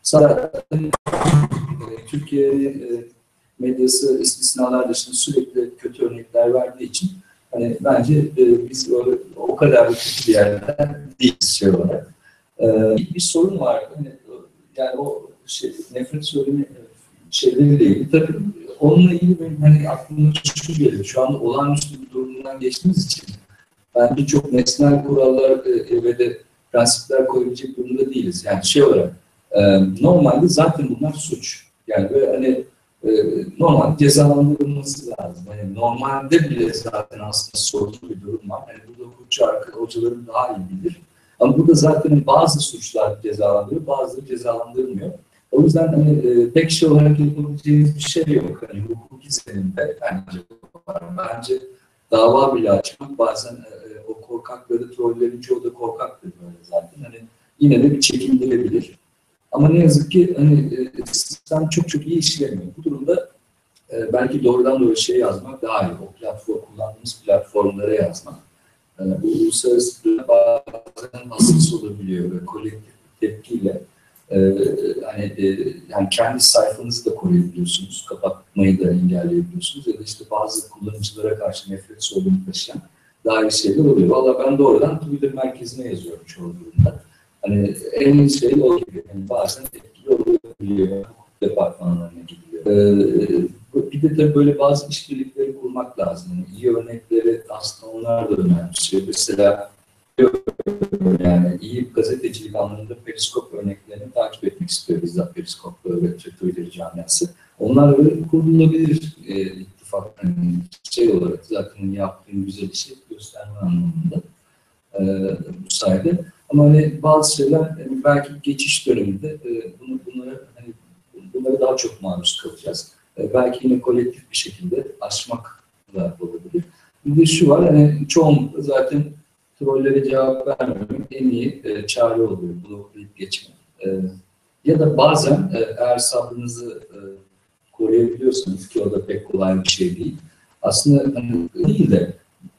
zaten e, Türkiye'nin e, medyası istisnalar dışında sürekli kötü örnekler verdiği için hani bence e, biz öyle, o kadar da kötü bir yerde değiliz şey olarak. E, bir sorun var. Hani, yani o şey, nefret söylemi şeyleriyle ilgili. Tabii onunla ilgili benim hani aklıma şu geliyor. Şu anda olağanüstü bir durumdan geçtiğimiz için bence çok nesnel kurallar e, ve de prensipler koyabilecek durumda değiliz. Yani şey olarak e, normalde zaten bunlar suç. Yani böyle hani e, normal cezalandırılması lazım. Yani normalde bile zaten aslında sorunlu bir durum var. Yani burada hukukçu hocaların daha iyi bilir. Ama burada zaten bazı suçlar cezalandırıyor, bazıları cezalandırmıyor. O yüzden hani e, pek şey olarak yapabileceğiniz bir şey yok. Hani hukuki zemininde bence. Bence dava bile açmak bazen e, o korkakları, trollerin çoğu da korkaktır böyle zaten. Hani yine de bir çekindirebilir. Ama ne yazık ki hani e, sistem çok çok iyi işlemiyor. Bu durumda e, belki doğrudan doğru şey yazmak daha iyi. O platform, kullandığımız platformlara yazmak. E, bu uluslararası bazen hassas olabiliyor ve kolektif tepkiyle e, hani e, yani kendi sayfanızı da koruyabiliyorsunuz, kapatmayı da engelleyebiliyorsunuz ya da işte bazı kullanıcılara karşı nefret sorunu taşıyan iyi şeyler oluyor. Valla ben doğrudan Twitter merkezine yazıyorum çoğu durumda. Hani en iyi şey o gibi. Yani bazen etkili olabiliyor. Departmanlarına gidiliyor. Ee, bir de tabii böyle bazı işbirlikleri kurmak lazım. Yani iyi örnekleri aslında onlar da önemli. Şey, mesela yani iyi gazetecilik anlamında periskop örneklerini takip etmek istiyor bizzat periskop ve Twitter camiası. Onlar böyle kurulabilir e, ittifak yani şey olarak zaten yaptığın güzel işi gösterme anlamında e, bu sayede. Ama hani bazı şeyler hani belki geçiş döneminde e, bunu, bunları daha çok maruz kalacağız. E, belki yine kolektif bir şekilde aşmak da olabilir. Bir şu var hani çoğunlukla zaten trollere cevap vermemek en iyi e, çare oluyor. Bloklayıp geçmek. E, ya da bazen e, eğer sabrınızı e, koruyabiliyorsanız ki o da pek kolay bir şey değil. Aslında hani, değil de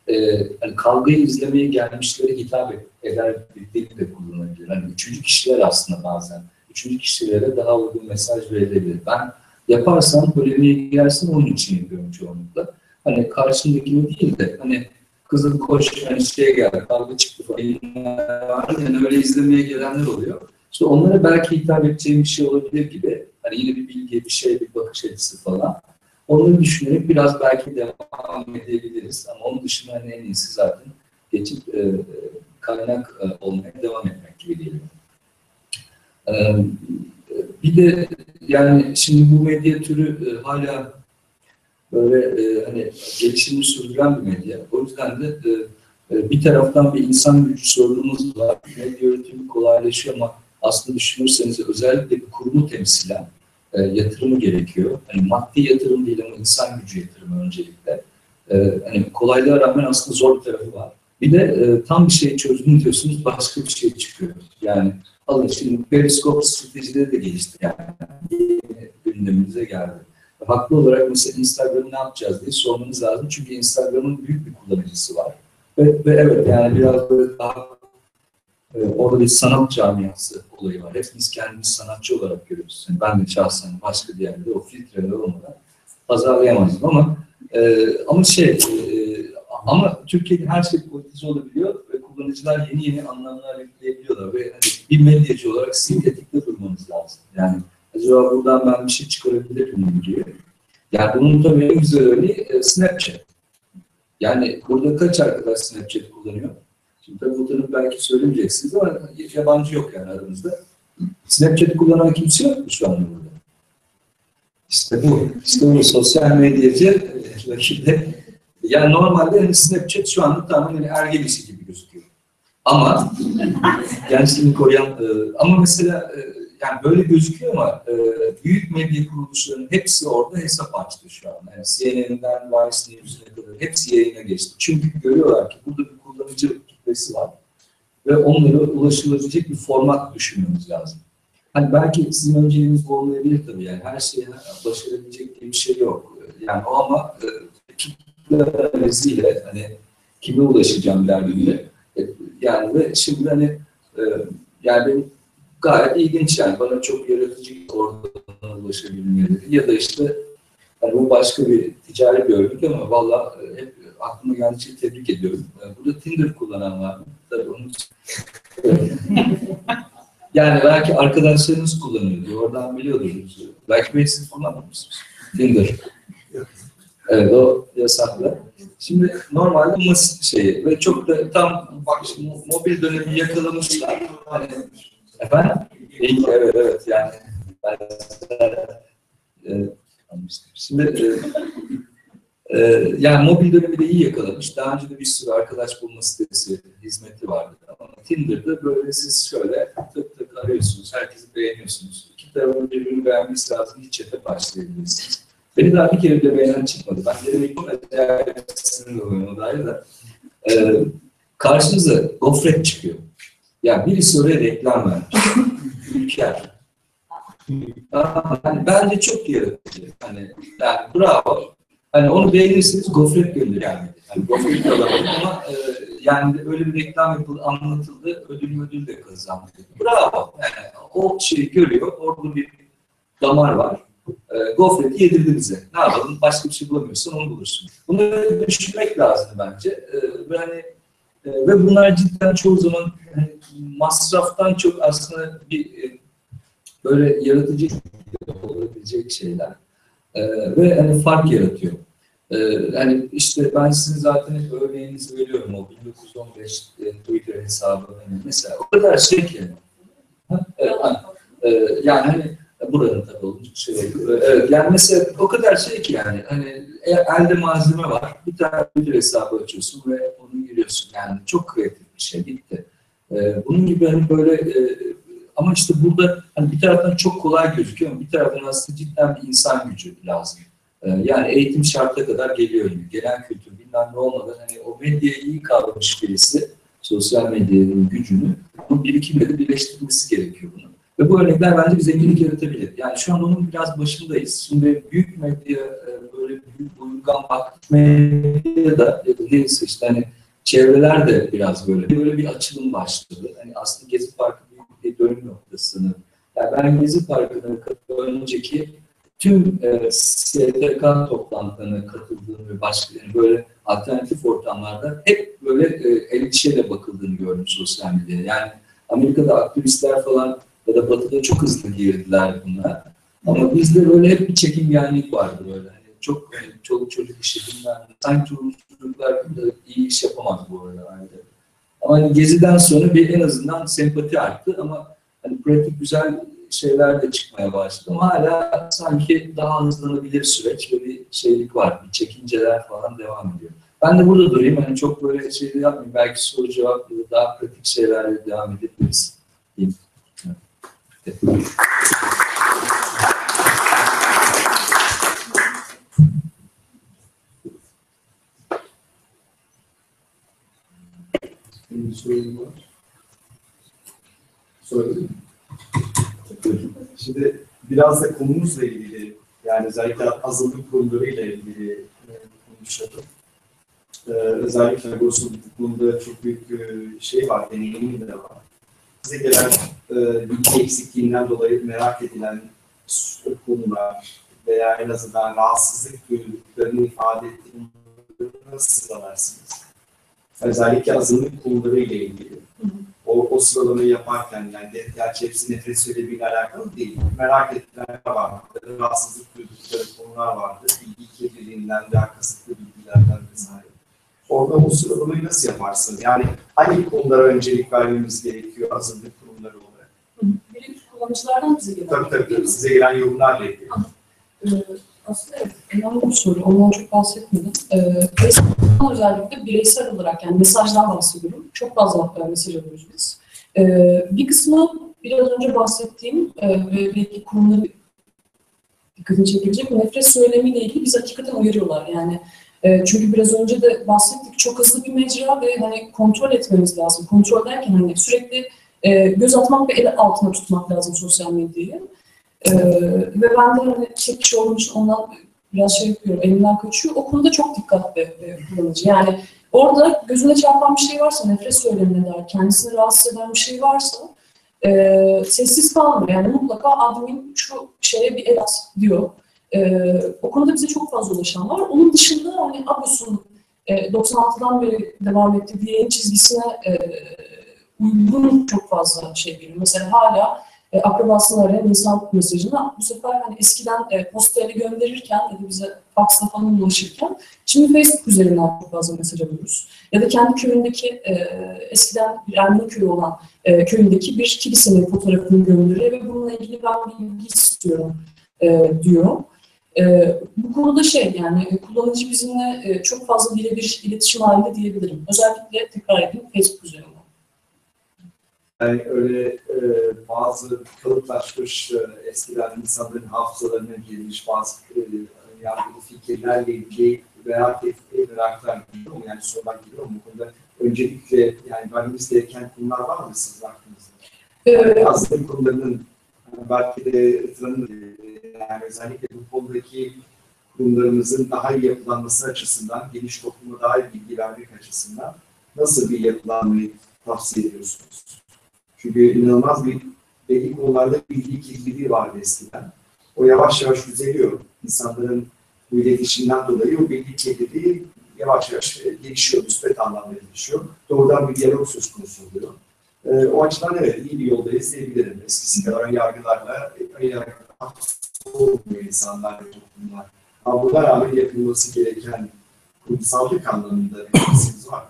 e, hani kavgayı izlemeye gelmişlere hitap eder bir dil de kullanabilir. Hani üçüncü kişiler aslında bazen. Üçüncü kişilere daha uygun mesaj verilebilir. Ben yaparsam polemiğe girersin onun için yapıyorum çoğunlukla. Hani karşındakini değil de hani kızım koş hani şeye gel kavga çıktı falan. Yani öyle izlemeye gelenler oluyor. İşte onlara belki hitap edeceğim bir şey olabilir gibi. Hani yine bir bilgi, bir şey, bir bakış açısı falan. Onları düşünerek biraz belki devam edebiliriz. Ama onun dışında hani en iyisi zaten geçip e, kaynak e, olmaya devam etmek gibi geliyor. Bir de yani şimdi bu medya türü hala böyle hani gelişimini sürdüren bir medya. O yüzden de bir taraftan bir insan gücü sorunumuz var. Medya yönetimi kolaylaşıyor ama aslında düşünürseniz özellikle bir kurumu temsilen yatırımı gerekiyor. Hani maddi yatırım değil ama insan gücü yatırımı öncelikle. Hani kolaylığa rağmen aslında zor bir tarafı var. Bir de tam bir şey çözdüm diyorsunuz başka bir şey çıkıyor. Yani alın şimdi periskop stratejileri de gelişti yani. Gündemimize geldi. Haklı olarak mesela Instagram'ı ne yapacağız diye sormanız lazım. Çünkü Instagram'ın büyük bir kullanıcısı var. Ve, ve evet yani biraz böyle daha e, orada bir sanat camiası olayı var. Hepimiz kendimizi sanatçı olarak görüyoruz. Yani ben de şahsen başka bir yerde o filtreler olmadan pazarlayamazdım ama e, ama şey e, ama Türkiye'de her şey politize olabiliyor kullanıcılar yeni yeni anlamlar yükleyebiliyorlar ve hani bir medyacı olarak sizin durmanız lazım. Yani acaba buradan ben bir şey çıkarabilir miyim gibi. Yani bunun tabii en güzel örneği e, Snapchat. Yani burada kaç arkadaş Snapchat kullanıyor? Şimdi tabii bu belki söylemeyeceksiniz ama yabancı yok yani aramızda. Snapchat kullanan kimse yok mu şu anda burada? İşte bu. İşte bu sosyal medyacı rakibe Yani normalde hani Snapchat şu anda tamamen hani ergen gibi gözüküyor. Ama gençliğini koruyan e, ama mesela e, yani böyle gözüküyor ama e, büyük medya kuruluşlarının hepsi orada hesap açtı şu an. Yani CNN'den Vice News'e kadar hepsi yayına geçti. Çünkü görüyorlar ki burada bir kullanıcı kitlesi var ve onlara ulaşılabilecek bir format düşünmemiz lazım. Hani belki sizin önceliğiniz bu olmayabilir tabii yani her şeye başarabilecek diye bir şey yok. Yani o ama e, kitle analiziyle hani kime ulaşacağım derdinde. Yani ve şimdi hani e, yani benim gayet ilginç yani bana çok yaratıcı oradan ulaşabilmeleri ya da işte hani bu başka bir ticari bir örnek ama valla e, hep aklıma geldiği için tebrik ediyorum. E, Burada Tinder kullanan var mı? Tabii onun için. yani belki arkadaşlarınız kullanıyordu. Oradan biliyordunuz. Belki ben siz kullanmamışsınız. Tinder. Evet o yasaklı. Şimdi normalde mas şeyi ve çok da tam bak şimdi mobil dönemi yakalamışlar. Hani, efendim? İyi, evet evet yani. Ben, e. Şimdi e, e, yani mobil dönemi de iyi yakalamış. Daha önce de bir sürü arkadaş bulma sitesi hizmeti vardı. Ama Tinder'da böyle siz şöyle tık tık arıyorsunuz. Herkesi beğeniyorsunuz. İki tarafın birbirini beğenmesi lazım. Hiç çete başlayabilirsiniz. Beni daha bir kere bile beğenen çıkmadı. Ben dedim ki acayip sinirli oluyorum o dair de. Ee, karşınıza gofret çıkıyor. Ya birisi oraya reklam vermiş. Ülker. Yani bence çok yaratıcı. Hani yani bravo. Hani onu beğenirsiniz gofret gönder yani. yani gofret alamadım ama e, yani öyle bir reklam yapıldı, anlatıldı, ödül ödül de kazandı. Bravo. Yani o şeyi görüyor, orada bir damar var. E, gofreti yedirdi bize. Ne yapalım? Başka bir şey bulamıyorsan onu bulursun. Bunları düşünmek lazım bence. E, ve hani e, ve bunlar cidden çoğu zaman hani, masraftan çok aslında bir e, böyle yaratıcı olabilecek şeyler. E, ve hani fark yaratıyor. E, hani işte ben sizin zaten örneğinizi veriyorum o 1915 e, Twitter hesabı. Hani mesela o kadar şey ki. Ha. E, yani hani buranın tabii olunca şey oluyor. Evet, yani mesela o kadar şey ki yani hani elde malzeme var. Bir tane Twitter hesabı açıyorsun ve onu giriyorsun. Yani çok kreatif bir şey bitti. Ee, bunun gibi hani böyle e, ama işte burada hani bir taraftan çok kolay gözüküyor ama bir taraftan aslında cidden bir insan gücü lazım. Ee, yani eğitim şarta kadar geliyor. Yani. Gelen kültür bilmem ne olmadan hani o medyayı iyi kavramış birisi sosyal medyanın gücünü onun birikimle de birleştirmesi gerekiyor bunu. Ve bu örnekler bence bir zenginlik yaratabilir. Yani şu an onun biraz başındayız. Şimdi büyük medya e, böyle büyük uygun bak medya da değilse işte hani çevreler de biraz böyle böyle bir açılım başladı. Hani aslında Gezi Parkı büyük bir dönüm noktasını. Yani ben Gezi Parkı'na önceki tüm e, STK toplantılarına katıldığım ve başka yani böyle alternatif ortamlarda hep böyle e, endişeyle bakıldığını gördüm sosyal medyaya. Yani Amerika'da aktivistler falan ya da Batı'da çok hızlı girdiler bunlar. Ama bizde böyle hep bir çekingenlik vardı böyle. Hani çok hani çoluk çocuk işi bilmem. Sanki çocuklar iyi iş yapamaz bu arada. Hani. Ama hani Gezi'den sonra bir en azından sempati arttı ama hani pratik güzel şeyler de çıkmaya başladı. Ama hala sanki daha hızlanabilir süreç ve bir şeylik var. Bir çekinceler falan devam ediyor. Ben de burada durayım. Hani çok böyle şey yapmayayım. Belki soru cevap ya da daha pratik şeylerle devam edebiliriz. diyeyim. Evet. Benim bir sorun var. Şimdi biraz da konumuzla ilgili yani özellikle azınlık konuları ile ilgili e, konuşalım. Ee, özellikle Agos'un hukukunda çok büyük e, şey var, deneyimi de var. Bize gelen bilgi eksikliğinden dolayı merak edilen konular veya en azından rahatsızlık duyduklarını ifade ettiğini nasıl sıralarsınız? Özellikle azınlık konuları ile ilgili. O, o sıralamayı yaparken yani gerçi hepsi nefret söylemiyle alakalı değil. Merak edilenler var. Rahatsızlık duydukları konular vardı. Bilgi kirliliğinden veya kasıtlı bilgilerden vesaire. Orada o sıralamayı nasıl yaparsınız? Yani hangi konulara öncelik vermemiz gerekiyor azınlık kullanıcılardan bize gelen. Tabii tabii, tabii. size gelen yorumlarla ilgili. Ee, Aslında evet, önemli bir soru. Ondan çok bahsetmedim. Ee, Facebook'tan özellikle bireysel olarak yani mesajdan bahsediyorum. Çok fazla e, mesaj alıyoruz biz. Ee, bir kısmı biraz önce bahsettiğim e, ve belki kurumların dikkatini çekebilecek nefret söylemiyle ilgili bizi hakikaten uyarıyorlar. Yani e, çünkü biraz önce de bahsettik çok hızlı bir mecra ve hani kontrol etmemiz lazım. Kontrol derken hani sürekli e, göz atmak ve el altına tutmak lazım sosyal medyayı. Ee, ve ben de hani tek kişi olduğum için ondan biraz şey yapıyorum, elimden kaçıyor. O konuda çok dikkatli e, kullanıcı. Yani orada gözüne çarpan bir şey varsa, nefret söylemine dair, kendisini rahatsız eden bir şey varsa e, sessiz kalmıyor. Yani mutlaka admin şu şeye bir el at diyor. E, o konuda bize çok fazla ulaşan var. Onun dışında hani Agos'un e, 96'dan beri devam ettiği yayın çizgisine e, uygun çok fazla şey geliyor. Mesela hala e, akrabasını arayan insan mesajını bu sefer hani eskiden e, postayla gönderirken ya da bize faxla falan ulaşırken şimdi Facebook üzerinden çok fazla mesaj alıyoruz. Ya da kendi köyündeki e, eskiden bir Ermeni köyü olan e, köyündeki bir kilisenin fotoğrafını gönderiyor ve bununla ilgili ben bilgi istiyorum e, diyor. E, bu konuda şey yani e, kullanıcı bizimle e, çok fazla birebir iletişim halinde diyebilirim. Özellikle tekrar edeyim Facebook üzerinden. Yani öyle e, bazı kalıplaşmış e, eskiden insanların hafızalarına girmiş bazı e, yargılı fikirlerle ilgili merak ettiği meraklar geliyor mu? Yani sorular geliyor mu? Bu konuda öncelikle yani vermemiz gereken konular var mı sizin aklınızda? E, Yazılım kurumlarının belki de tanımı yani özellikle bu konudaki kurumlarımızın daha iyi yapılanması açısından, geniş topluma daha iyi bilgi vermek açısından nasıl bir yapılanmayı tavsiye ediyorsunuz? Çünkü inanılmaz bir belli konularda bilgi kirliliği vardı eskiden. O yavaş yavaş düzeliyor. İnsanların bu iletişimden dolayı o bilgi kirliliği yavaş yavaş e, gelişiyor, müspet anlamda gelişiyor. Doğrudan bir diyalog söz konusu oluyor. E, o açıdan evet iyi bir yoldayız diyebilirim. Eskisi kadar yargılarla yargılarla olmuyor insanlar ve toplumlar. Ama buna rağmen yapılması gereken kurumsallık anlamında bir var?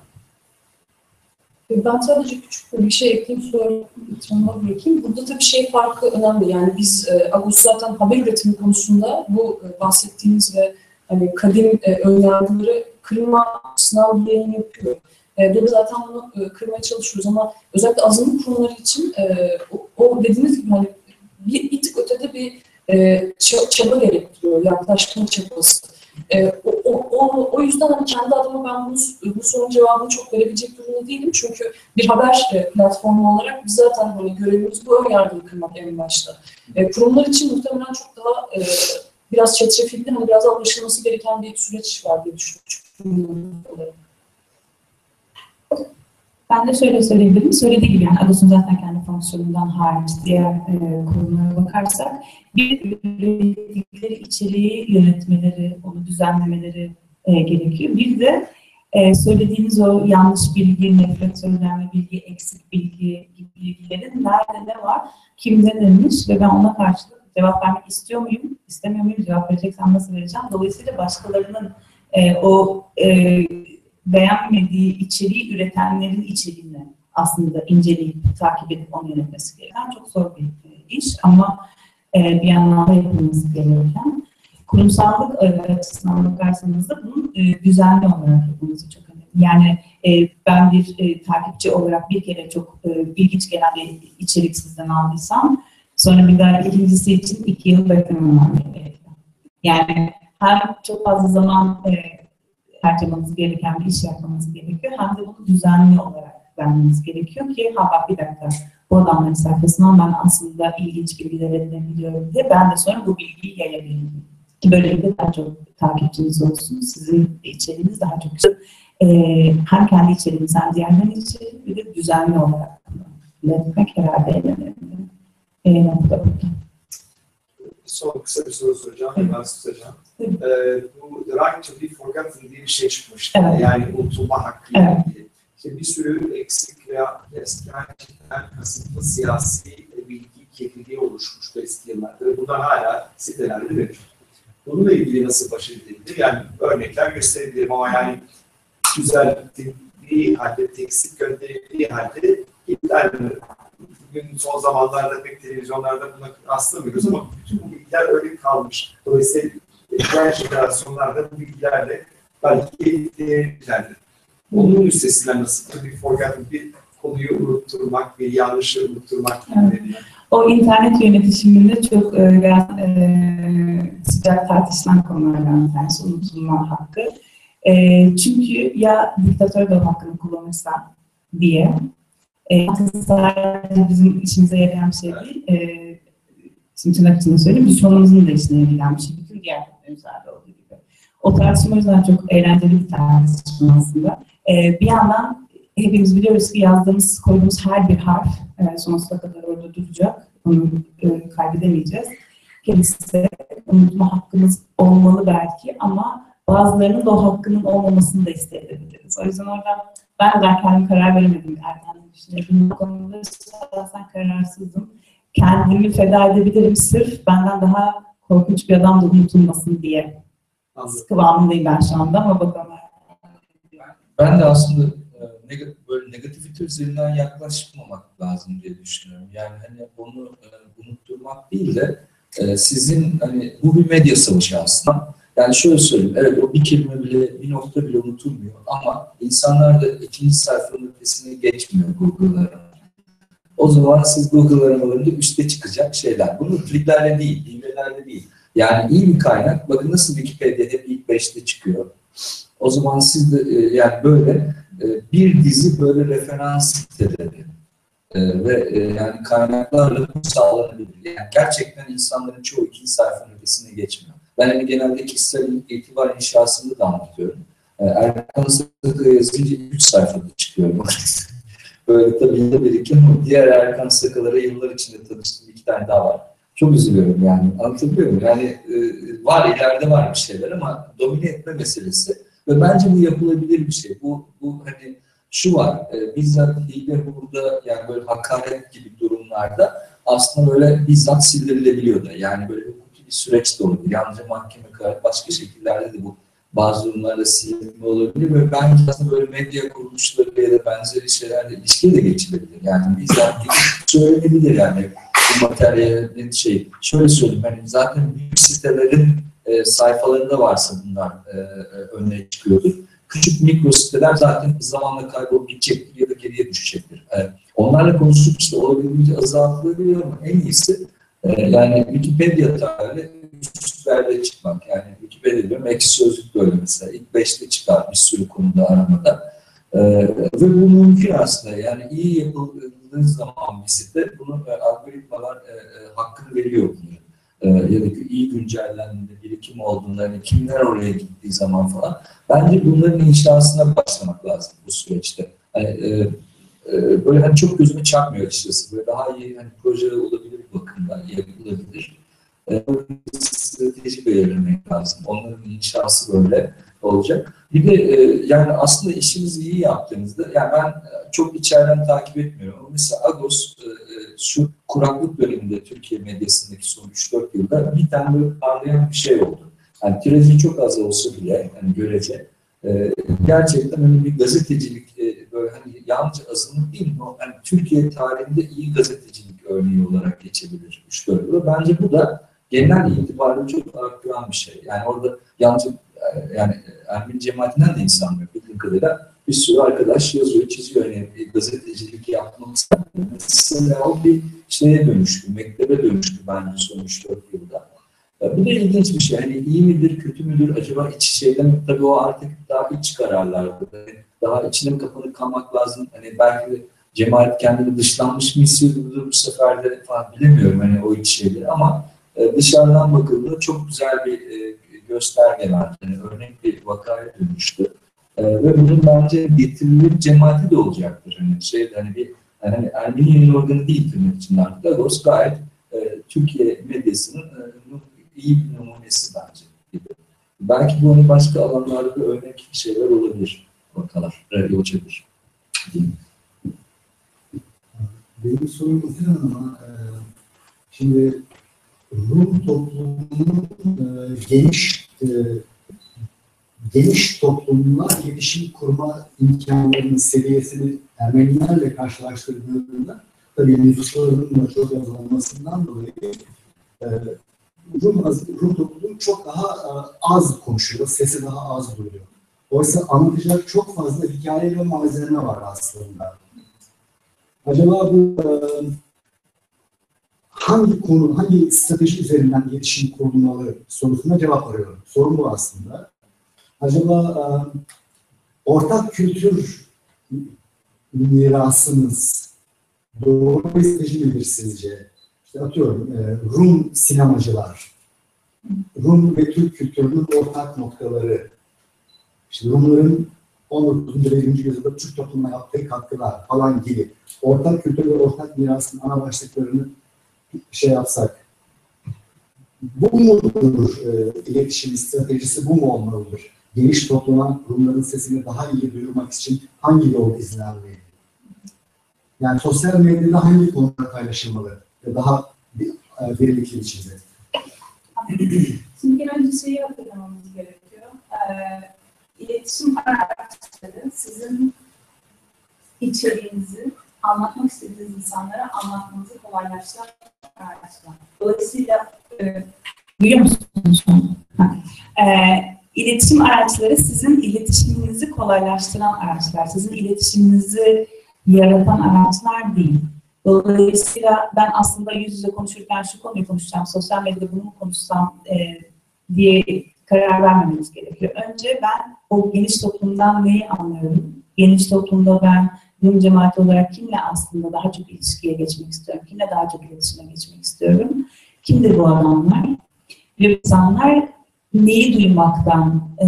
Ben sadece küçük bir şey ekleyeyim sonra bırakayım. Burada tabii şey farkı önemli. Yani biz e, Ağustos zaten haber üretimi konusunda bu e, bahsettiğiniz ve hani kadim e, önyargıları kırma sınav bir yayın yapıyor. E, dolayısıyla zaten bunu e, kırmaya çalışıyoruz ama özellikle azınlık kurumları için e, o, o dediğiniz gibi hani bir, bir tık ötede bir e, ça- çaba gerektiriyor, yaklaşma çabası. E, o, o, o, yüzden hani kendi adıma ben bunu, bu sorunun cevabını çok verebilecek durumda değilim. Çünkü bir haber e, platformu olarak biz zaten hani görevimiz bu ön yargıyı kırmak en başta. E, kurumlar için muhtemelen çok daha e, biraz çetrefilli, hani biraz daha ulaşılması gereken bir süreç var diye düşünüyorum. Ben de şöyle söyleyebilirim. Söylediği gibi yani Agos'un zaten kendi fonksiyonundan hariç diğer e, kurumlara bakarsak bir ürettikleri içeriği yönetmeleri, onu düzenlemeleri e, gerekiyor. Bir de e, söylediğiniz o yanlış bilgi, nefret söylemi, bilgi, eksik bilgi gibi bilgilerin nerede ne var, kimde demiş ve ben ona karşılık cevap vermek istiyor muyum, istemiyor muyum, cevap vereceksem nasıl vereceğim. Dolayısıyla başkalarının e, o e, beğenmediği içeriği üretenlerin içeriğini aslında inceleyip takip edip onu yönetmesi gereken çok zor bir e, iş ama e, bir yandan da yapılması gereken kurumsallık e, açısından bakarsanız da bunun e, düzenli olarak yapılması çok önemli. Yani e, ben bir e, takipçi olarak bir kere çok e, ilginç gelen bir içerik sizden aldıysam sonra bir daha ikincisi için iki yıl beklememem gerekiyor. Yani hem çok fazla zaman e, harcamanız gereken bir iş yapmanız gerekiyor. Hem de bunu düzenli olarak vermeniz gerekiyor ki ha bak bir dakika bu adamların sayfasından ben aslında ilginç bilgiler edinebiliyorum diye ben de sonra bu bilgiyi yayabilirim. Ki böylelikle daha çok takipçiniz olsun. Sizin içeriğiniz daha çok e, hem kendi içeriğiniz hem diğerlerin içeriği bir de düzenli olarak iletmek herhalde en önemli e, nokta. Son kısa bir soru soracağım. Hemen susacağım. Ee, bu The Right to be Forgotten diye bir şey çıkmıştı. Evet. Yani unutulma hakkı Evet. ilgili. İşte bir sürü eksik veya gerçekten kasıtlı siyasi bilgi kirliliği oluşmuştu eski yıllarda. Bunlar hala sitelerde mevcut. Bununla ilgili nasıl baş edilebilir? Yani örnekler gösterebilirim ama yani düzeltildiği halde, teksik gönderildiği halde iptal Bugün son zamanlarda pek televizyonlarda buna rastlamıyoruz ama bütün bu bilgiler öyle kalmış. Dolayısıyla diğer jenerasyonlar da bu bilgilerle belki eğitirlerdir. Onun üstesinden nasıl bir forgotten bir konuyu unutturmak, bir yanlışı unutturmak gibi. O internet yönetişiminde çok e, e, sıcak tartışılan konulardan bir tanesi unutulma hakkı. E, çünkü ya diktatör de hakkını kullanırsa diye e, sadece bizim işimize yarayan bir şey değil. E, şimdi tırnak içinde söyleyeyim, düşmanımızın da işine yarayan bir şey. Bütün diğer üzerinde olduğu gibi. O tartışma o yüzden çok eğlenceli bir tartışma aslında. E, bir yandan hepimiz biliyoruz ki yazdığımız, koyduğumuz her bir harf e, sonsuza kadar orada duracak. Onu e, kaybedemeyeceğiz. Kendisi unutma hakkımız olmalı belki ama bazılarının da o hakkının olmamasını da isteyebiliriz. O yüzden orada ben de kendim karar veremedim erken düşünüyorum. Bu konuda şahsen kararsızım. Kendimi feda edebilirim sırf benden daha korkunç bir adam da unutulmasın diye. Anladım. Kıvamındayım ben şu anda ama bakalım. Ben de aslında e, böyle negatifite üzerinden yaklaşmamak lazım diye düşünüyorum. Yani hani bunu e, unutturmak değil de e, sizin hani bu bir medya savaşı aslında. Yani şöyle söyleyeyim, evet o bir kelime bile, bir nokta bile unutulmuyor ama insanlar da ikinci sayfanın ötesine geçmiyor Google'lara. O zaman siz Google aramalarında üste çıkacak şeyler. Bunu triklerle değil, hilvelerle değil. Yani iyi bir kaynak, bakın nasıl Wikipedia hep ilk beşte çıkıyor. O zaman siz de e, yani böyle e, bir dizi böyle referans siteleri e, ve yani kaynaklarla bu sağlanabilir. Yani gerçekten insanların çoğu ikinci sayfanın ötesine geçmiyor. Ben hani genelde kişisel itibar inşasında da anlatıyorum. E, Erkan Sak'a yazınca 3 sayfada çıkıyorum. böyle tabii yılda bir iki ama diğer Erkan Saka'lara yıllar içinde tanıştığım iki tane daha var. Çok üzülüyorum yani. Anlatabiliyor? Yani e, var ileride var bir şeyler ama domine etme meselesi ve bence bu yapılabilir bir şey. Bu, bu hani şu var, e, bizzat hile burada yani böyle hakaret gibi durumlarda aslında böyle bizzat sildirilebiliyor da. Yani böyle bir süreç de olabilir. Yalnızca mahkeme kararı başka şekillerde de bu bazı durumlarda silinme olabilir ve bence aslında böyle medya kuruluşları ya da benzeri şeylerle ilişkiye de geçilebilir. Yani bizzat söylenebilir yani bu materyalin şey. Şöyle söyleyeyim hani zaten büyük sitelerin e, sayfalarında varsa bunlar e, e, önüne çıkıyordur. Küçük mikro siteler zaten zamanla kaybolup gidecektir ya da geriye düşecektir. E, onlarla konuşup işte olabildiğince azaltılabiliyor ama en iyisi yani Wikipedia tarihi üstlerde çıkmak. Yani Wikipedia diyorum, ekşi sözlük böyle mesela. İlk beşte çıkar bir sürü konuda aramada. E, ve bu mümkün aslında. Yani iyi yapıldığı zaman bir site bunun e, algoritmalar e, e, hakkını veriyor bunu e, ya da iyi güncellendiğinde, birikim olduğunda, hani kimler oraya gittiği zaman falan. Bence bunların inşasına başlamak lazım bu süreçte. Hani, e, e, böyle hani çok gözüme çarpmıyor açıkçası. Böyle daha iyi hani projeler olabilir bakımdan, yapılabilir. E, strateji belirlemek lazım. Onların inşası böyle olacak. Bir de e, yani aslında işimizi iyi yaptığınızda, yani ben çok içeriden takip etmiyorum. Ama mesela Agos e, şu kuraklık döneminde Türkiye medyasındaki son 3-4 yılda bir tane böyle parlayan bir şey oldu. Yani tirajı çok az olsa bile yani görece e, gerçekten hani bir gazetecilik e, böyle hani yalnızca azınlık değil mi? Yani Türkiye tarihinde iyi gazetecilik örneği olarak geçebilir 3-4 yılda. Bence bu da genel itibariyle çok arttıran bir şey. Yani orada yalnızca e, yani Ermeni cemaatinden de insan yok bildiğim kadarıyla bir sürü arkadaş yazıyor, çiziyor. Yani gazetecilik yapmak mesela o bir şeye dönüştü, mektebe dönüştü bence son 3-4 yılda. Bu da ilginç bir şey. Hani iyi midir, kötü müdür, acaba iç şeyden tabii o artık daha iç kararlardı. Daha içine kapanık kalmak lazım. Hani belki de cemaat kendini dışlanmış mı hissediyordur bu sefer de falan bilemiyorum hani o iç şeyleri ama dışarıdan bakıldığında çok güzel bir gösterge var. Yani örnek bir vakaya dönüştü. Ee, ve bunun bence getirilir cemaati de olacaktır. Hani şey hani bir hani Ermeni yayın organı değil tırnak için artık. Gayet e, Türkiye medyasının e, iyi bir numunesi bence. Belki bu hani başka alanlarda da örnek şeyler olabilir. Bakalım. Yol açabilir. Diyeyim. Benim sorum uzun ama e, şimdi Rum toplumunun e, geniş e, geniş toplumuna iletişim kurma imkanlarının seviyesini Ermenilerle karşılaştırdığında tabii nüfuslarının da çok az olmasından dolayı e, Rum, Rum topluluğu çok daha e, az konuşuyor, sesi daha az duyuyor. Oysa anlatacak çok fazla hikaye ve malzeme var aslında. Acaba bu e, hangi konu, hangi strateji üzerinden iletişim kurulmalı sorusuna cevap arıyorum. Sorun bu aslında. Acaba e, ortak kültür mirasımız doğru bir strateji midir sizce? İşte atıyorum e, Rum sinemacılar, Rum ve Türk kültürünün ortak noktaları, işte Rumların 19. ve 20. yüzyılda Türk toplumuna yaptığı katkılar falan gibi ortak kültür ve ortak mirasın ana başlıklarını şey yapsak, bu mudur e, iletişim stratejisi bu mu olmalıdır? Geniş topluma Rumların sesini daha iyi duyurmak için hangi yol izlenmeli? Yani sosyal medyada hangi konular paylaşılmalı? Daha bir, e, derinlikli biçimde. Şimdi önce şeyi hatırlamamız gerekiyor. Ee, iletişim araçları sizin içeriğinizi anlatmak istediğiniz insanlara anlatmanızı kolaylaştıran araçlar. Dolayısıyla e, Duyuyor musunuz? Ha. Ee, iletişim araçları sizin iletişiminizi kolaylaştıran araçlar. Sizin iletişiminizi yaratan araçlar değil. Dolayısıyla ben aslında yüz yüze konuşurken şu konuyu konuşacağım, sosyal medyada bunu mu konuşsam e, diye karar vermemeniz gerekiyor. Önce ben o geniş toplumdan neyi anlıyorum? Geniş toplumda ben Rum cemaati olarak kimle aslında daha çok ilişkiye geçmek istiyorum? Kimle daha çok iletişime geçmek istiyorum? Kimdir bu adamlar? Ve insanlar neyi duymaktan e,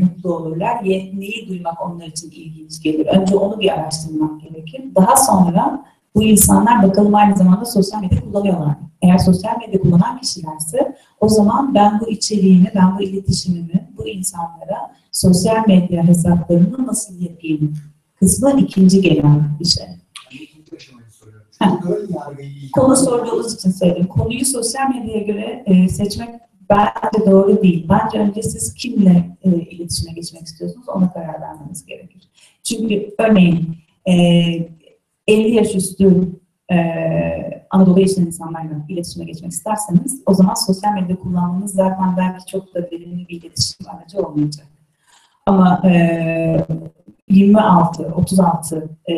mutlu olurlar, neyi duymak onlar için ilginç gelir. Önce onu bir araştırmak gerekir. Daha sonra bu insanlar bakalım aynı zamanda sosyal medya kullanıyorlar mı? Eğer sosyal medya kullanan kişilerse o zaman ben bu içeriğimi, ben bu iletişimimi bu insanlara sosyal medya hesaplarını nasıl yapayım kısmı ikinci gelen bir şey. Konu sorduğunuz için söyledim. Konuyu sosyal medyaya göre e, seçmek bence doğru değil. Bence önce siz kimle e, iletişime geçmek istiyorsunuz ona karar vermeniz gerekir. Çünkü örneğin e, 50 yaş üstü e, Anadolu yaşayan insanlarla iletişime geçmek isterseniz o zaman sosyal medya kullanmanız zaten belki çok da verimli bir iletişim aracı olmayacak. Ama e, 26, 36 e,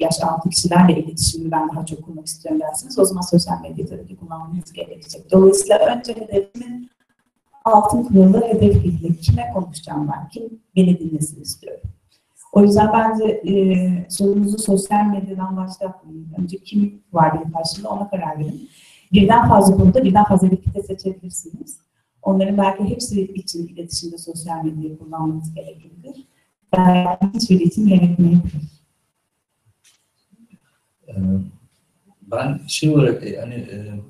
yaş altı kişilerle iletişimi ben daha çok kurmak istiyorum derseniz o zaman sosyal medya tabii ki kullanmanız gerekecek. Dolayısıyla önce hedefimin altın kuralı hedef belirli. Kime konuşacağım ben? Kim beni dinlesin istiyorum. O yüzden bence e, sorunuzu sosyal medyadan başlatmayın. Önce kim var benim karşımda ona karar verin. Birden fazla konuda birden fazla bir kitle seçebilirsiniz. Onların belki hepsi için iletişimde sosyal medyayı kullanmanız gerekebilir. Belki hiçbiri için gerekmeyebilir. Ee, Ben şey olarak e, hani e,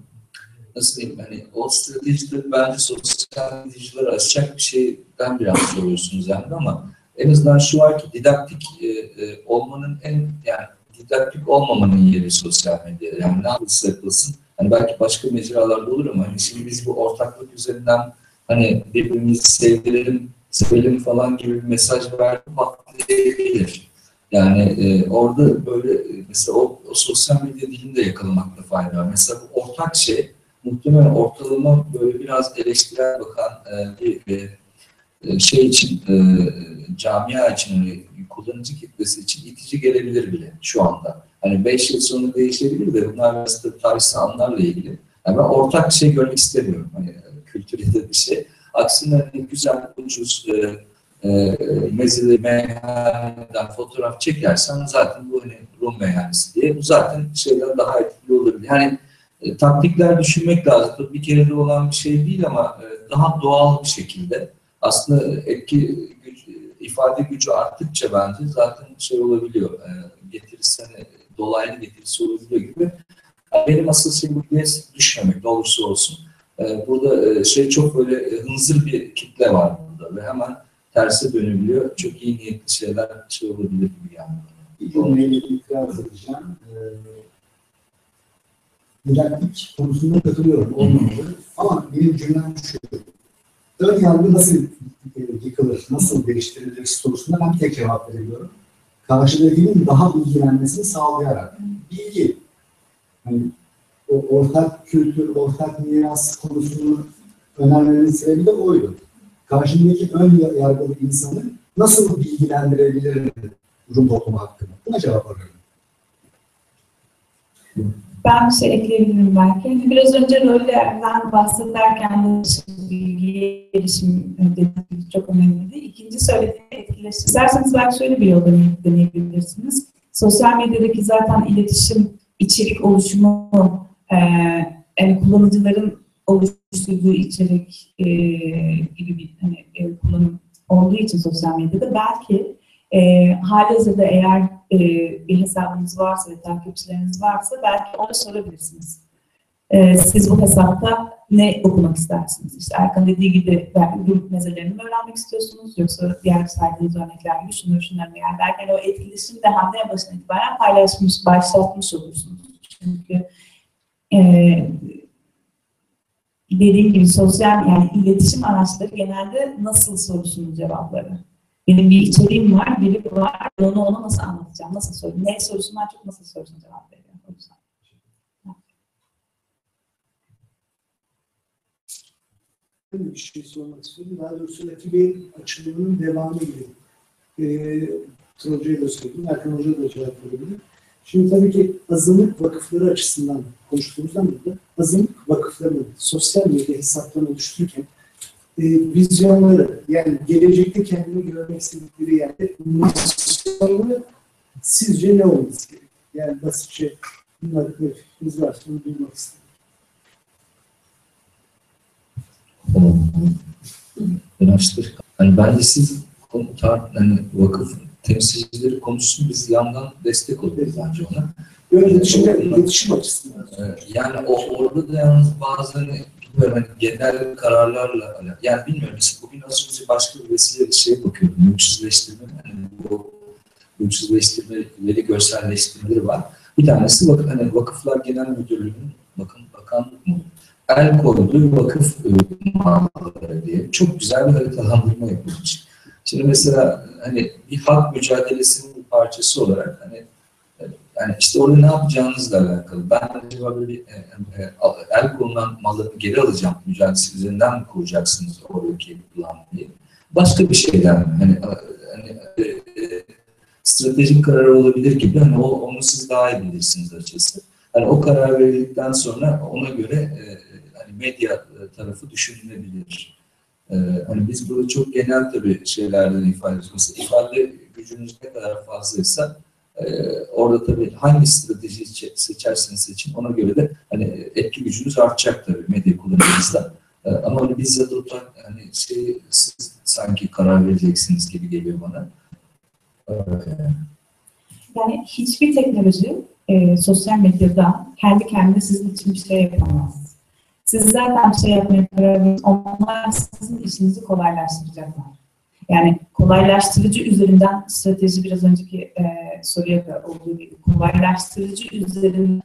nasıl diyeyim hani o stratejileri bence sosyal medyacıları açacak bir şeyden biraz soruyorsunuz yani ama en azından şu var ki didaktik e, e, olmanın en yani didaktik olmamanın yeri sosyal medya. Yani ne yapılsa yapılsın. Hani belki başka mecralarda olur ama hani şimdi biz bu ortaklık üzerinden hani birbirimizi sevdirelim, sevelim falan gibi bir mesaj verdik patlayabilir. Yani e, orada böyle e, mesela o, o sosyal medya dilini de yakalamakta fayda var. Mesela bu ortak şey muhtemelen ortalama böyle biraz eleştirel bakan e, bir e, şey için e, camia için kullanıcı kitlesi için itici gelebilir bile şu anda. Hani 5 yıl sonra değişebilir de bunlar biraz da tarihsel anlarla ilgili. Yani ben ortak bir şey görmek istemiyorum. Hani e, kültürde bir şey. Aksine hani güzel, ucuz, e, e, mezili meyhaneden fotoğraf çekersen zaten bu hani Rum meyhanesi diye bu zaten şeyler daha etkili olabilir. Yani e, taktikler düşünmek lazım. Bir kere de olan bir şey değil ama e, daha doğal bir şekilde aslında etki güç, ifade gücü arttıkça bence zaten şey olabiliyor. E, getirisi hani dolaylı getirisi olabiliyor gibi. Yani benim asıl şeyim diye düşmemek ne olursa olsun. E, burada e, şey çok böyle e, hınzır bir kitle var burada ve hemen terse dönebiliyor. Çok iyi niyetli şeyler şey olabilir gibi yani. Bir cümleyle itiraz edeceğim. Ee, didaktik konusunda katılıyorum. Olmamalı. Ama benim cümlem şu. Ön yargı nasıl yıkılır, nasıl değiştirilir sorusuna ben tek cevap veriyorum. Karşıdakinin daha bilgilenmesini sağlayarak. Bilgi. Hani o ortak kültür, ortak miras konusunu önermemin sebebi de oydu. Karşımdaki ön yargılı insanı nasıl bilgilendirebilirim Rum toplumu hakkında? Buna cevap arıyorum. Ben bir şey ekleyebilirim belki. Hani biraz önce rollerden bahsederken de bilgi erişim dediğiniz çok önemliydi. İkinci söylediğim etkileşim. İsterseniz belki şöyle bir yol deneyebilirsiniz. Sosyal medyadaki zaten iletişim, içerik oluşumu, e, yani kullanıcıların oluşturduğu içerik e, gibi bir hani, e, kullanım olduğu için sosyal medyada belki e, halihazırda eğer e, bir hesabınız varsa ve takipçileriniz varsa belki ona sorabilirsiniz. E, siz bu hesapta ne okumak istersiniz? İşte Erkan dediği gibi belki grup mezelerini mi öğrenmek istiyorsunuz yoksa diğer saydığınız örnekler gibi şunları şunları? Yani belki hani o etkileşim de hamle başına itibaren paylaşmış, başlatmış olursunuz. Çünkü e, dediğim gibi sosyal yani iletişim araçları genelde nasıl sorusunun cevapları. Benim bir içeriğim var, biri var, onu ona nasıl anlatacağım, nasıl sorayım, ne sorusundan çok nasıl sorusuna cevap veriyor. O yüzden. bir şey sormak istiyorum. Daha doğrusu Latif Bey'in açılımının devamı gibi. Ee, Tuna da söyledim, Erkan Hoca da cevap verebilir. Şimdi tabii ki azınlık vakıfları açısından konuştuğumuzdan burada azınlık vakıflarının sosyal medya hesaplarını oluştururken e, vizyonları yani gelecekte kendini görmek istedikleri yerde misyonları sizce ne olması gerekiyor? Yani basitçe bunlar bir fikriniz varsa bunu duymak istedim. Araştır. Hani bence siz konu hani vakıf temsilcileri konuşsun biz yandan destek oluruz bence ona. Böyle iletişim, iletişim açısından. Ee, Yani o orada da yalnız bazı hani bilmiyorum hani genel kararlarla alakalı. Yani bilmiyorum mesela bugün az önce başka bir vesileyle şeye bakıyordum. Mülksüzleştirme hani bu mülksüzleştirmeleri görselleştirmeleri var. Bir tanesi vak hani Vakıflar Genel Müdürlüğü'nün bakın bakanlık mı? El koyduğu vakıf e, mağazaları diye çok güzel bir haritalandırma yapılmış. Şimdi mesela hani bir halk mücadelesinin bir parçası olarak hani yani işte orada ne yapacağınızla alakalı. Ben acaba böyle bir e, e, el konulan malları geri alacağım mücadelesi üzerinden mi kuracaksınız oradaki yapılanmayı? Başka bir şeyden mi? Hani, hani e, e, stratejik karar olabilir gibi hani o, onu siz daha iyi bilirsiniz açıkçası. Hani o karar verildikten sonra ona göre e, hani medya tarafı düşünülebilir. E, hani biz burada çok genel tabii şeylerden ifade ediyoruz. İfade gücünüz ne kadar fazlaysa orada tabii hangi strateji seçerseniz seçin ona göre de hani etki gücünüz artacak tabii medya kullanımınızda. Ee, ama hani bizzat oturan hani şey, siz sanki karar vereceksiniz gibi geliyor bana. Ee, Yani hiçbir teknoloji e, sosyal medyada kendi kendine sizin için bir şey yapamaz. Siz zaten bir şey yapmaya karar verin, onlar sizin işinizi kolaylaştıracaklar. Yani kolaylaştırıcı üzerinden strateji biraz önceki e, soruya da olduğu gibi kolaylaştırıcı üzerinden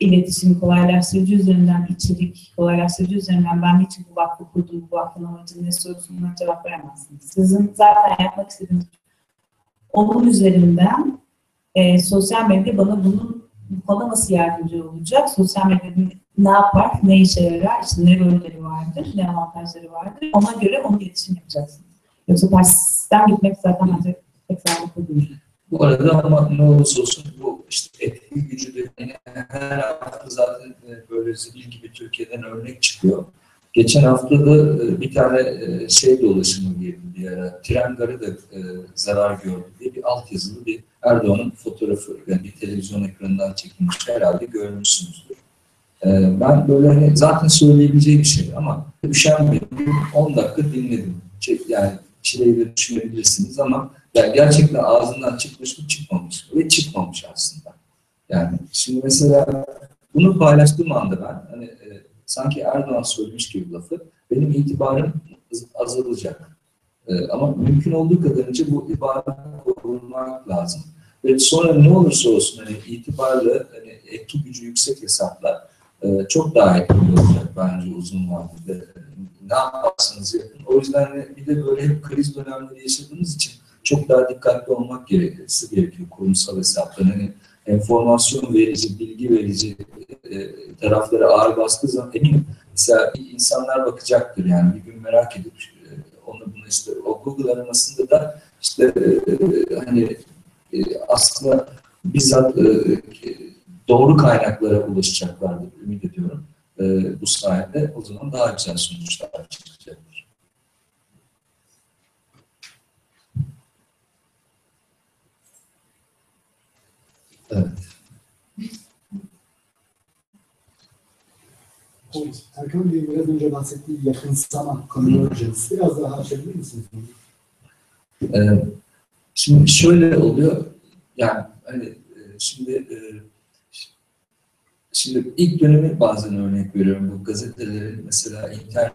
iletişim, kolaylaştırıcı üzerinden içerik, kolaylaştırıcı üzerinden ben niçin bu vakfı kurdum, bu vakfın amacı ne sorusuna cevap veremezsiniz. Sizin zaten yapmak istediğiniz onun üzerinden e, sosyal medya bana bunun bu konuda nasıl yardımcı olacak? Sosyal medyada ne yapar, ne işe yarar, işte ne rolleri vardır, ne avantajları vardır. Ona göre onu iletişim yapacaksınız. Yoksa tersten gitmek zaten bence pek sağlıklı. Bu arada ama ne olursa olsun bu işte etki gücü de yani her hafta zaten e, böyle zil gibi Türkiye'den örnek çıkıyor. Geçen hafta da e, bir tane e, şey dolaşımı girdi bir ara. Tren garı da zarar gördü diye bir altyazılı bir Erdoğan'ın fotoğrafı yani bir televizyon ekranından çekilmiş herhalde görmüşsünüzdür. Ben böyle hani zaten söyleyebileceğim bir şey ama üşenmedim. 10 dakika dinledim. Yani çileyi de düşünebilirsiniz ama yani gerçekten ağzından çıkmış mı çıkmamış mı? Ve çıkmamış aslında. Yani şimdi mesela bunu paylaştığım anda ben hani e, sanki Erdoğan söylemiş gibi lafı benim itibarım azalacak. E, ama mümkün olduğu kadarınca bu itibarı korunmak lazım. Ve sonra ne olursa olsun hani itibarlı, hani etki gücü yüksek hesaplar e, çok daha etkili olacak bence uzun vadede. Ne yaparsanız yapın. O yüzden de bir de böyle hep kriz dönemleri yaşadığımız için çok daha dikkatli olmak gerekirse gerekiyor kurumsal hesapların. Hani enformasyon verici, bilgi verici e, tarafları ağır bastığı zaman eminim Mesela insanlar bakacaktır yani bir gün merak edip e, onu bunu işte o Google aramasında da işte e, hani e, aslında bizzat e, doğru kaynaklara ulaşacaklardır ümit ediyorum. E, bu sayede o zaman daha güzel sonuçlar çıkacaktır. Evet. Evet, Erkan Bey biraz önce bahsettiği yakınsama, convergence. Biraz daha açabilir misiniz? Ee, Şimdi şöyle oluyor, yani hani e, şimdi e, şimdi ilk dönemi bazen örnek veriyorum bu gazetelerin mesela internet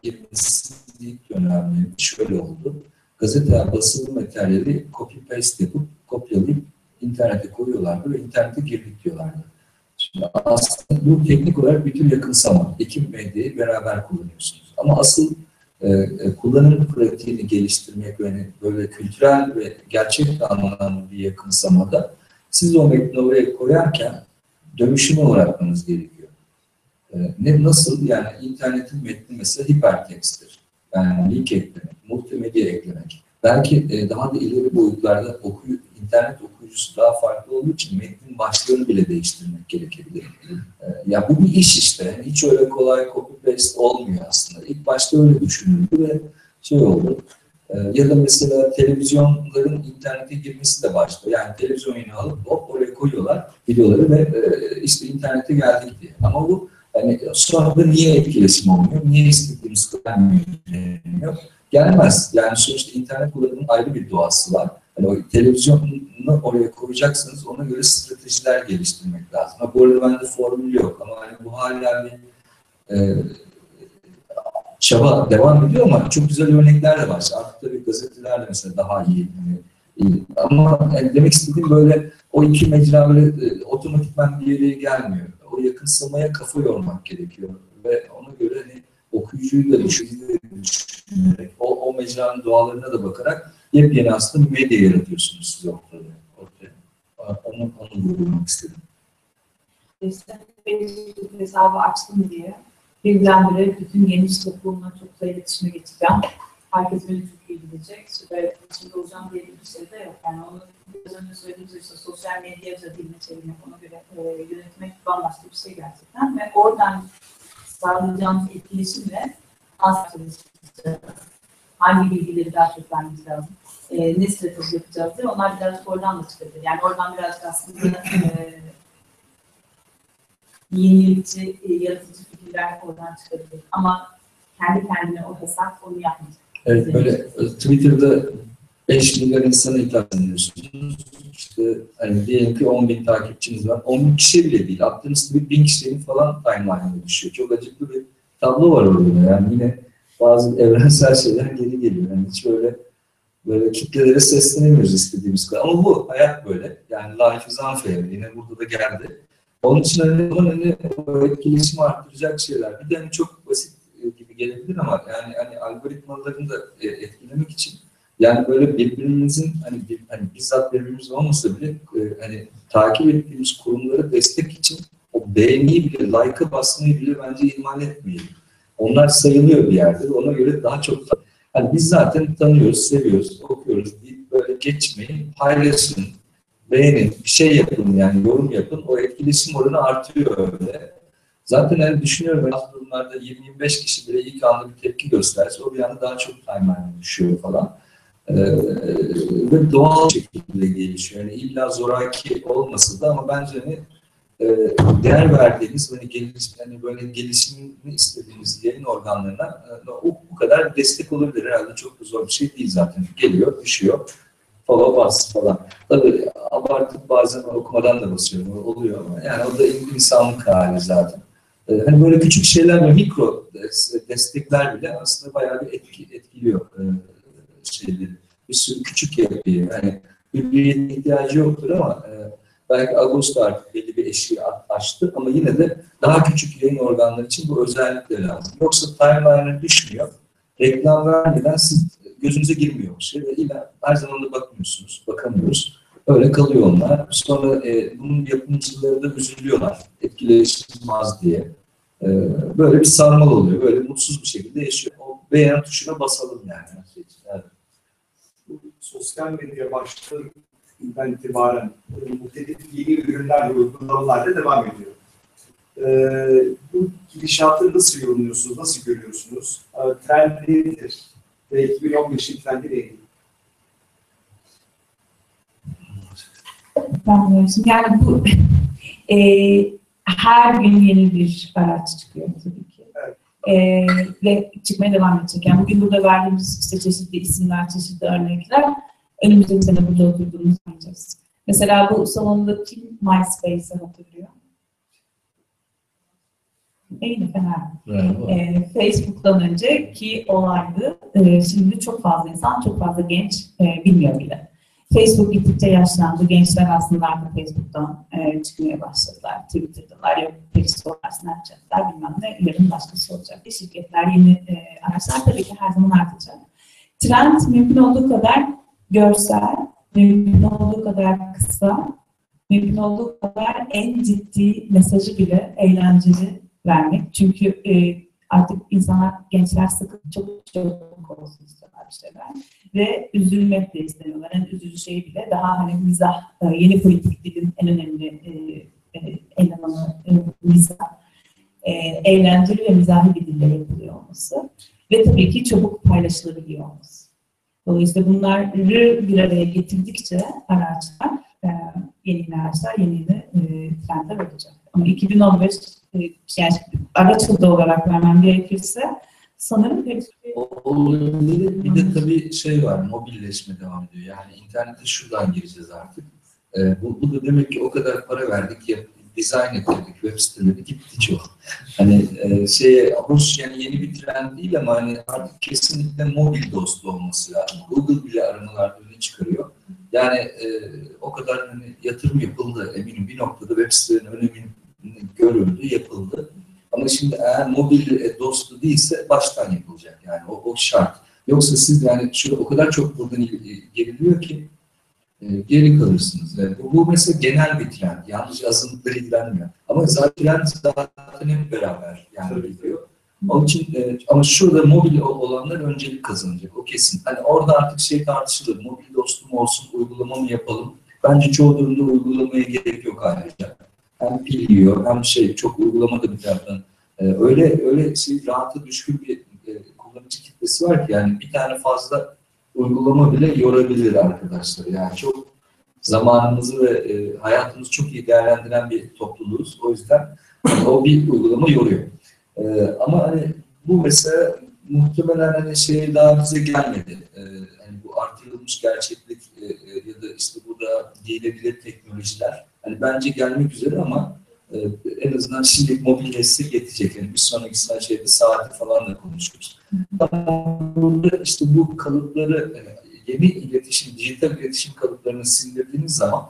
ilk dönemde şöyle oldu. Gazete basılı materyali copy paste yapıp kopyalayıp internete koyuyorlardı ve internete girdik diyorlardı. Şimdi aslında bu teknik olarak bir tür yakınsama. İki medyayı beraber kullanıyorsunuz. Ama asıl e, e, kullanım pratiğini geliştirmek ve hani böyle kültürel ve gerçek anlamda bir yakınsamada siz o metni oraya koyarken dönüşüme uğratmanız gerekiyor. E, ne nasıl? Yani internetin metni mesela hiperteksttir. Yani link eklemek, multimedya eklemek. Belki e, daha da ileri boyutlarda okuyu, internet okuyucusu daha farklı olduğu için metnin başlığını bile değiştirmek gerekebilir. E, ya bu bir iş işte. Hiç öyle kolay copy paste olmuyor aslında. İlk başta öyle düşünüldü ve şey oldu. E, ya da mesela televizyonların internete girmesi de başlıyor. Yani televizyon yayını alıp hop oraya koyuyorlar videoları ve e, işte internete geldik diye. Ama bu hani sonra da niye etkileşim olmuyor? Niye istediğimiz gelmiyor? Gelmez. Yani sonuçta internet kullanımının ayrı bir doğası var. Hani o televizyonu oraya koyacaksınız, ona göre stratejiler geliştirmek lazım. Ha, bu arada bende formül yok ama hani bu hala bir e, çaba devam ediyor ama çok güzel örnekler de var. Artık tabii gazeteler de mesela daha iyi. Hani, iyi. Ama yani demek istediğim böyle o iki mecra böyle e, otomatikman bir yere gelmiyor. O yakınsamaya kafa yormak gerekiyor. Ve ona göre hani okuyucuyu da düşünerek, o, o mecranın doğalarına da bakarak yepyeni aslında medya yaratıyorsunuz siz ortaya. ortaya. Onu, onu vurgulamak istedim. İşte hesabı açtım diye birdenbire bütün geniş toplumla çok da iletişime geçeceğim. Herkes beni çok iyi bilecek. Süper içinde olacağım diye bir şey de yok. Yani onu biraz önce söylediğimiz işte sosyal medya dilini çevirmek, ona göre e, yönetmek bambaşka bir şey gerçekten. Ve oradan sağlayacağımız etkileşimle aslında hangi bilgileri daha çok vermemiz lazım, e, ne strateji yapacağız diye onlar birazcık oradan da çıkabilir. Yani oradan birazcık aslında e, yenilikçi, e, yaratıcı fikirler oradan çıkabilir. Ama kendi kendine o hesap onu yapmayacak. Evet böyle e, Twitter'da 5 milyon insana hitap ediyorsunuz. İşte hani diyelim ki 10 bin takipçiniz var. 10 bin kişi bile değil. Attığınız tweet bin kişinin falan timeline'ına düşüyor. Çok acıklı bir tablo var orada. Yani yine bazı evrensel şeyler geri geliyor. Yani hiç böyle böyle kitlelere seslenemiyoruz istediğimiz kadar. Ama bu hayat böyle. Yani life is unfair. Yine burada da geldi. Onun için hani, onun hani etkileşimi arttıracak şeyler. Bir de hani çok basit gibi gelebilir ama yani hani algoritmalarını da e, etkilemek için yani böyle birbirimizin hani, bir, hani bizzat birbirimiz olmasa bile e, hani takip ettiğimiz kurumları destek için o beğeniyi bile, like'ı basmayı bile bence ihmal etmeyelim. Onlar sayılıyor bir yerde. Ona göre daha çok hani biz zaten tanıyoruz, seviyoruz, okuyoruz deyip böyle geçmeyin, paylaşın, beğenin, bir şey yapın yani yorum yapın. O etkileşim oranı artıyor öyle. Zaten yani düşünüyorum bazı durumlarda 20-25 kişi bile ilk anda bir tepki gösterse o bir anda daha çok timeline'e düşüyor falan. Ee, ve doğal şekilde gelişiyor. Yani illa zoraki olmasa da ama bence hani e, değer verdiğimiz hani geliş, hani böyle gelişimini istediğimiz yayın organlarına e, o bu kadar destek olabilir herhalde çok zor bir şey değil zaten. Geliyor, düşüyor, follow bas falan. Tabii abartıp bazen okumadan da basıyor, oluyor ama yani o da insanlık hali zaten. Ee, hani böyle küçük şeyler ve mikro destekler bile aslında bayağı bir etki, etkiliyor e, şeyleri. Bir sürü küçük yapıyı. Yani birbirine ihtiyacı yoktur ama e, belki Ağustos artık belli bir eşiği açtı ama yine de daha küçük yayın organları için bu özellikle lazım. Yoksa timeline'e düşmüyor. Reklam vermeden siz gözünüze girmiyor o şey ve her zaman da bakmıyorsunuz, bakamıyoruz. Öyle kalıyor onlar. Sonra e, bunun yapımcıları da üzülüyorlar. Etkileşim az diye. E, böyle bir sarmal oluyor. Böyle mutsuz bir şekilde yaşıyor. O beğen tuşuna basalım yani. Evet. Sosyal medya başladığından itibaren muhtelif yeni ürünler ve uygulamalar da devam ediyor. Ee, bu gidişatı nasıl yorumluyorsunuz, nasıl görüyorsunuz? Ee, trend nedir? Ve 2015'in trendi neydi? Ben diyorsun. Yani bu e, her gün yeni bir araç çıkıyor tabii ki. Evet. E, ve çıkmaya devam edecek. Yani bugün burada verdiğimiz işte çeşitli isimler, çeşitli örnekler önümüzdeki sene burada oturduğumuz anlayacağız. Mesela bu salonda kim MySpace'i hatırlıyor? İyi fena. E, Facebook'tan önceki olaydı. E, şimdi çok fazla insan, çok fazla genç e, bilmiyor bile. Facebook gittikçe yaşlandı. Gençler aslında artık Facebook'tan e, çıkmaya başladılar. Twitter'dalar, yok Periscope'lar, Snapchat'ler bilmem ne. Yarın başkası olacak. Şirketler yeni e, araçlar tabii ki her zaman artacak. Trend mümkün olduğu kadar görsel, mümkün olduğu kadar kısa, mümkün olduğu kadar en ciddi mesajı bile eğlenceli vermek. Çünkü e, artık insanlar, gençler sıkı çok çok olsun istiyorlar bir şeyler. Ve üzülmek de istemiyorlar. En üzücü şey bile daha hani mizah, e, yeni politik dilin en önemli e, e, elemanı e, mizah. E, eğlenceli ve mizahi bir dille yapılıyor olması. Ve tabii ki çabuk paylaşılabiliyor olması. Dolayısıyla bunları bir araya getirdikçe araçlar, e, yeni yeni araçlar, yeni yeni e, trendler olacak. Ama 2015 e, yani araç hızı olarak vermem gerekirse sanırım pek Olabilir. Bir de tabii şey var, mobilleşme devam ediyor. Yani internete şuradan gireceğiz artık. Ee, bu, bu da demek ki o kadar para verdik ya dizayn ettirdik web siteleri gitti çok. Hani e, şeye hoş yani yeni bir trend değil ama hani artık kesinlikle mobil dostu olması lazım. Google bile aramalarda öne çıkarıyor. Yani e, o kadar hani yatırım yapıldı eminim bir noktada web sitelerinin önemini görüldü, yapıldı. Ama şimdi eğer mobil e, dostu değilse baştan yapılacak yani o, o şart. Yoksa siz yani şu o kadar çok buradan il- geriliyor ki e, geri kalırsınız. Yani bu, bu mesela genel bir trend. Yalnızca azınlıkları ilgilenmiyor. Ama zaten zaten hep beraber yani gidiyor. Onun için e, ama şurada mobil olanlar öncelik kazanacak. O kesin. Hani orada artık şey tartışılır. Mobil dostum olsun, uygulama mı yapalım? Bence çoğu durumda uygulamaya gerek yok ayrıca. Hem pil yiyor hem şey çok uygulama da bir taraftan. E, öyle öyle şey rahata düşkün bir e, kullanıcı kitlesi var ki yani bir tane fazla uygulama bile yorabilir arkadaşlar. Yani çok zamanımızı ve e, hayatımızı çok iyi değerlendiren bir topluluğuz. O yüzden o bir uygulama yoruyor. E, ama hani bu mesela muhtemelen hani şey daha bize gelmedi. E, hani bu artırılmış gerçeklik e, e, ya da işte burada giyilebilir teknolojiler hani bence gelmek üzere ama e, en azından şimdi mobilleşse yetecek. Yani bir sonraki şeyde saati falan da konuşuruz. Ama burada işte bu kalıpları e, yeni iletişim, dijital iletişim kalıplarını sindirdiğiniz zaman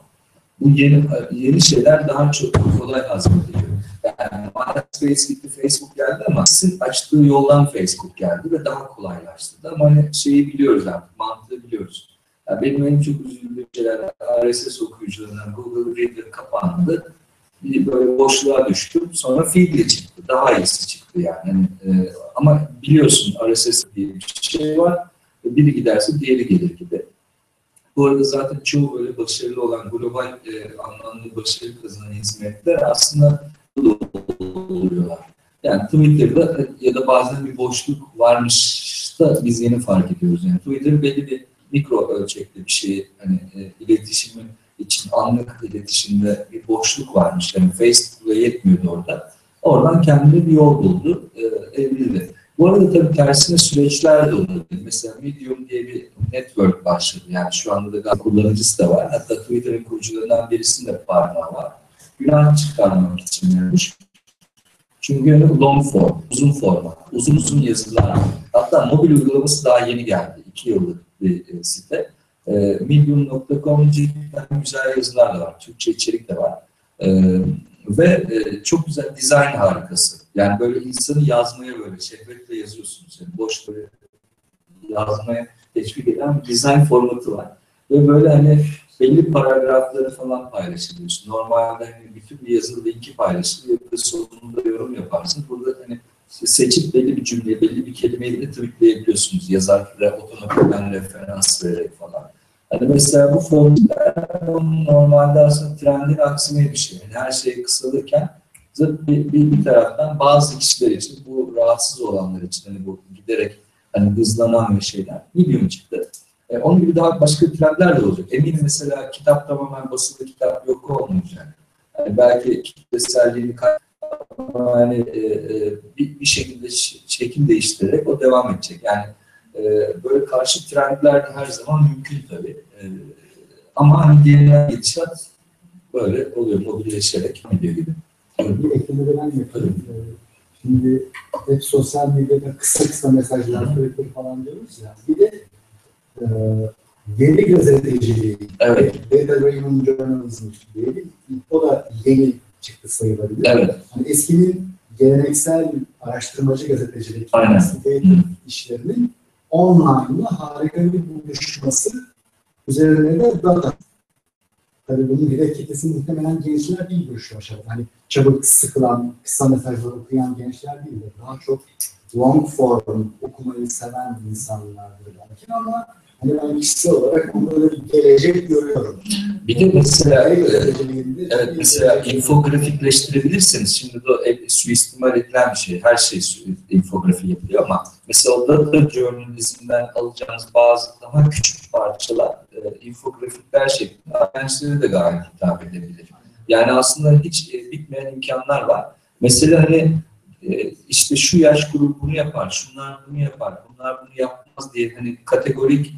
bu yeni yeni şeyler daha çok kolay hazmediliyor. Yani MySpace gitti, Facebook geldi ama sizin açtığı yoldan Facebook geldi ve daha kolaylaştırdı. Ama hani şeyi biliyoruz artık, mantığı biliyoruz. Yani benim en çok üzüldüğüm şeyler RSS okuyucularından Google Reader kapandı. Böyle boşluğa düştüm. Sonra Feedly çıktı. Daha iyisi çıktı yani. Yani, e, ama biliyorsun RSS diye bir şey var. Biri giderse diğeri gelir gibi. Bu arada zaten çoğu böyle başarılı olan, global e, anlamda başarı kazanan hizmetler aslında oluyorlar. Yani Twitter'da ya da bazen bir boşluk varmış da biz yeni fark ediyoruz. Yani Twitter belli bir mikro ölçekli bir şey, hani e, iletişimi için anlık iletişimde bir boşluk varmış. Yani Facebook'la yetmiyordu orada. Oradan kendine bir yol buldu, e, evrildi. Bu arada tabii tersine süreçler de olabilir. Mesela Medium diye bir network başladı. Yani şu anda da kullanıcısı da var. Hatta Twitter'ın kurucularından birisinin de parmağı var. Günah çıkarmak için yapmış. Çünkü long form, uzun format, uzun uzun yazılar. Hatta mobil uygulaması daha yeni geldi. iki yıllık bir e, site. E, Medium.com cidden güzel yazılar da var. Türkçe içerik de var. E, ve e, çok güzel dizayn harikası. Yani böyle insanı yazmaya böyle şehvetle yazıyorsunuz. Yani boş böyle yazmaya teşvik eden bir dizayn formatı var. Ve böyle hani belli paragrafları falan paylaşabiliyorsun. Normalde hani bütün bir yazılı linki paylaşılır ve sonunda yorum yaparsın. Burada hani seçip belli bir cümleyi, belli bir kelimeyi de tweetleyebiliyorsunuz. Yazar re- otomatikten referans vererek falan. Hani mesela bu formüller normalde aslında trendin aksine bir şey. Yani her şey kısalırken bir, bir, bir taraftan bazı kişiler için bu rahatsız olanlar için hani bu giderek hani hızlanan ve şeyler medium çıktı. E, onun gibi daha başka trendler de olacak. Eminim mesela kitap tamamen basılı kitap yok olmayacak. Yani belki kitleselliğini kay- ama yani e, e, bir, bir şekilde şekil değiştirerek o devam edecek. Yani e, böyle karşı trendler de her zaman mümkün tabii. Ama hani genel gidişat böyle oluyor, mobilleşerek gidiyor gibi. Bir ekleme ben yapayım. Şimdi hep sosyal medyada kısa kısa mesajlar, Twitter falan diyoruz ya. Bir de e, veri gazeteciliği, Evet, data driven journalism diye o da yeni çıktı sayılabilir. evet, Hani eskinin geleneksel araştırmacı gazetecilik, işlerinin online'la harika bir buluşması üzerine de data. Tabii bunun hedef kitlesi muhtemelen gençler değil işe başarılı. Hani çabuk sıkılan, kısa mesajlar okuyan gençler değil de daha çok long form okumayı seven insanlardır belki ama kişisel olarak bir gelecek görüyorum. Bir de mesela Evet mesela infografikleştirebilirsiniz. Şimdi de suistimal edilen bir şey. Her şey infografi yapılıyor ama mesela o data journalizmden alacağınız bazı daha küçük parçalar e, infografikler şeklinde öğrencilere de gayet hitap edebilir. Yani aslında hiç e, bitmeyen imkanlar var. Mesela hani e, işte şu yaş grubu bunu yapar, şunlar bunu yapar, bunlar bunu yapmaz diye hani kategorik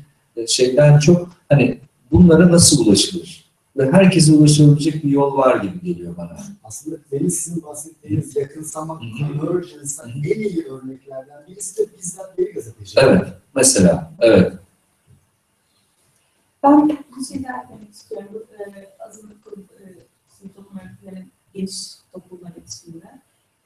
şeyden çok hani bunlara nasıl ulaşılır? Ve herkese ulaşabilecek bir yol var gibi geliyor bana. Aslında benim sizin bahsettiğiniz yakınsama, convergence'a en iyi örneklerden birisi de bizzat veri gazeteciliği. Evet, mesela, evet. Ben bir şey daha eklemek istiyorum. Bu, e, azınlık grup, e, toplum örgütlerinin geniş toplumlar iletişiminde.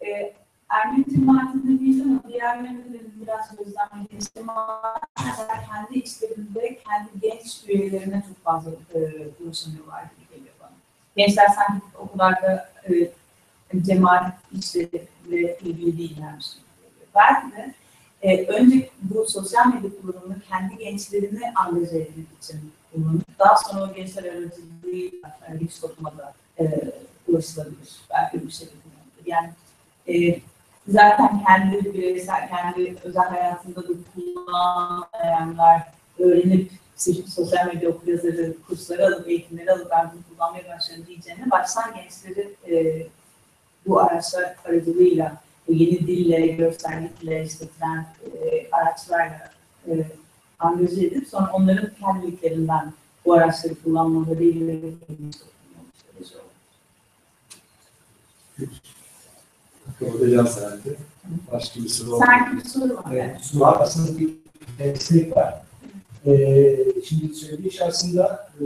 E, Ermeni cemaatinde değil ama diğer Ermenilerin biraz gözlemlediği cemaatler kendi içlerinde kendi genç üyelerine çok fazla e, ulaşamıyorlar gibi geliyor bana. Gençler sanki o kadar da e, cemaat işleriyle ilgili değillermiş gibi geliyor. Belki de e, önce bu sosyal medya kullanımını kendi gençlerini angaja etmek için kullanıp daha sonra o gençler aracılığıyla yani genç topluma da e, ulaşılabilir. Belki bir şey kullanılabilir. Yani e, zaten kendi bireysel, kendi özel hayatında da kullanmayanlar öğrenip işte sosyal medya okuryazarı kursları alıp, eğitimleri alıp ben bunu kullanmaya başladım diyeceğine baştan gençleri e, bu araçlar aracılığıyla yeni dille, görsellikle, işte trend, e, araçlarla e, angaja edip sonra onların kendiliklerinden bu araçları kullanmaları değil ve Hocam sende. Başka bir soru Sanki bir soru var. Evet, var aslında bir destek var. Ee, şimdi söylediği şey aslında e,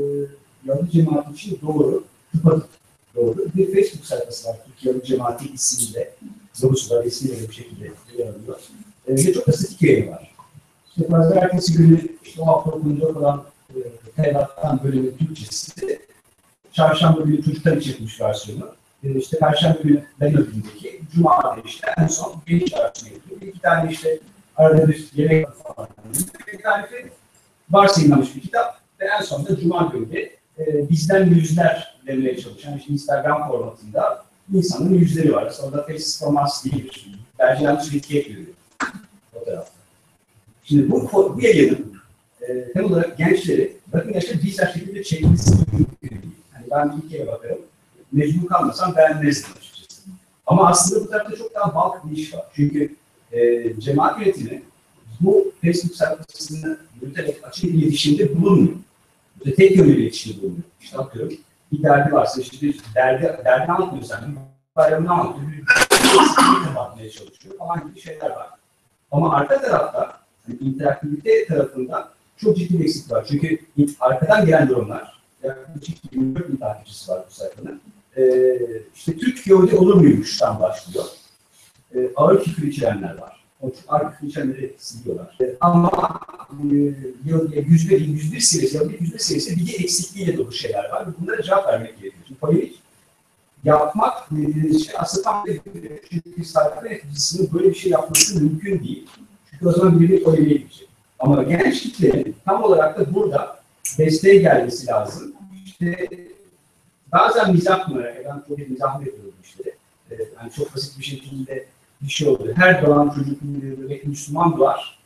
Yahudi cemaati için doğru, tıpatıp doğru. Bir Facebook sayfası var, Türkiye Yahudi Cemaati isimli Doğrusu da resmiyle bir şekilde yer alıyor. E, ve çok sık yayın var. İşte pazartesi günü işte o hafta okunacak olan e, Tevrat'tan bölümü Türkçesi, çarşamba günü çocuklar için versiyonu, e, işte Perşembe günü ben ödüğündeki, Cuma işte en son geniş versiyonu yapıyor. İki tane işte arada bir yemek falan. Bir tarifi varsayımlanmış bir kitap ve en sonunda Cuma günü e, bizden yüzler vermeye çalışan işte Instagram formatında insanın yüzleri var. Sonra da Faces from Us diye bir bir etki ediyor fotoğrafta. Şimdi bu, bu yayının e, tem olarak gençleri, bakın gençler dijital şekilde çekmesi mümkün değil. Yani ben Türkiye'ye bakarım, mecbur kalmasam beğenmezdim açıkçası. Ama aslında bu tarafta çok daha balk bir iş var. Çünkü e, cemaat yönetimi bu Facebook sayfasını yürüterek açık bir iletişimde bulunmuyor. İşte tek yönlü iletişimde bulunuyor. İşte atıyorum bir derdi varsa işte bir derdi, derdi anlatmıyor sen. Bayramını anlatıyor. Bir bir kapatmaya çalışıyor falan gibi şeyler var. Ama arka tarafta hani interaktivite tarafında çok ciddi bir eksik var. Çünkü arkadan gelen yorumlar yaklaşık 24 bin takipçisi var bu sayfanın. Ee, işte Türk Yahudi olur muymuştan başlıyor. Ee, ağır küfür içerenler var. O çok ağır küfür içerenleri siliyorlar. Ee, ama e, yıl, yüzde yüzde serisi, ya bir yüzde serisi bilgi eksikliğiyle dolu şeyler var. Bunlara cevap vermek gerekiyor. Şimdi payonik yapmak e, şey aslında tam çünkü sayfa yöneticisinin böyle bir şey yapması mümkün değil. Çünkü o zaman birileri payoniğe gidecek. Ama genç kitlenin tam olarak da burada desteğe gelmesi lazım. İşte bazen mizah kullanarak, ben çok bir mizah yapıyorum işte. Ee, yani çok basit bir şekilde bir şey oluyor. Her doğan çocuk bebek Müslüman doğar.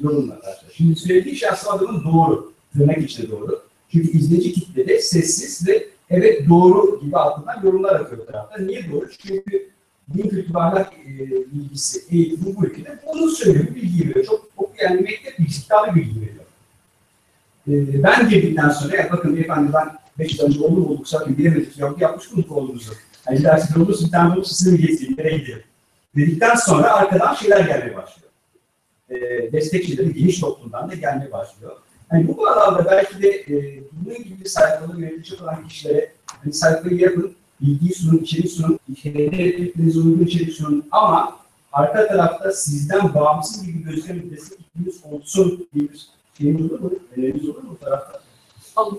Yorumlar arkadaşlar. Şimdi söylediği şey aslında adamın doğru. Tırnak içinde doğru. Çünkü izleyici kitlede sessiz ve evet doğru gibi altından yorumlar atıyor bu tarafta. Niye doğru? Çünkü din kültür ahlak e, bilgisi, eğitimi bu ülkede onu söylüyor, bilgi veriyor. Çok, çok yani mektep bilgisi, kitabı bilgi veriyor. E, ben girdikten sonra, ya bakın beyefendi ben 5 yıl önce olur mu olduk zaten bilemedik ya yapmış mı olduğunuzu. Hani dersi olursa bir tane olursa size mi geçsin, nereye gidelim? Dedikten sonra arkadan şeyler gelmeye başlıyor. E, destekçileri geniş toplumdan da gelmeye başlıyor. Hani bu bağlamda belki de e, bunun gibi sayfaları yönetici olan kişilere hani sayfayı yapın, bilgiyi sunun, içerik sunun, hedeflerinize uygun içerik sunun ama arka tarafta sizden bağımsız gibi gözlem destek fikriniz olsun diye bir şeyimiz olur mu? Öneriniz olur mu bu tarafta? Olur.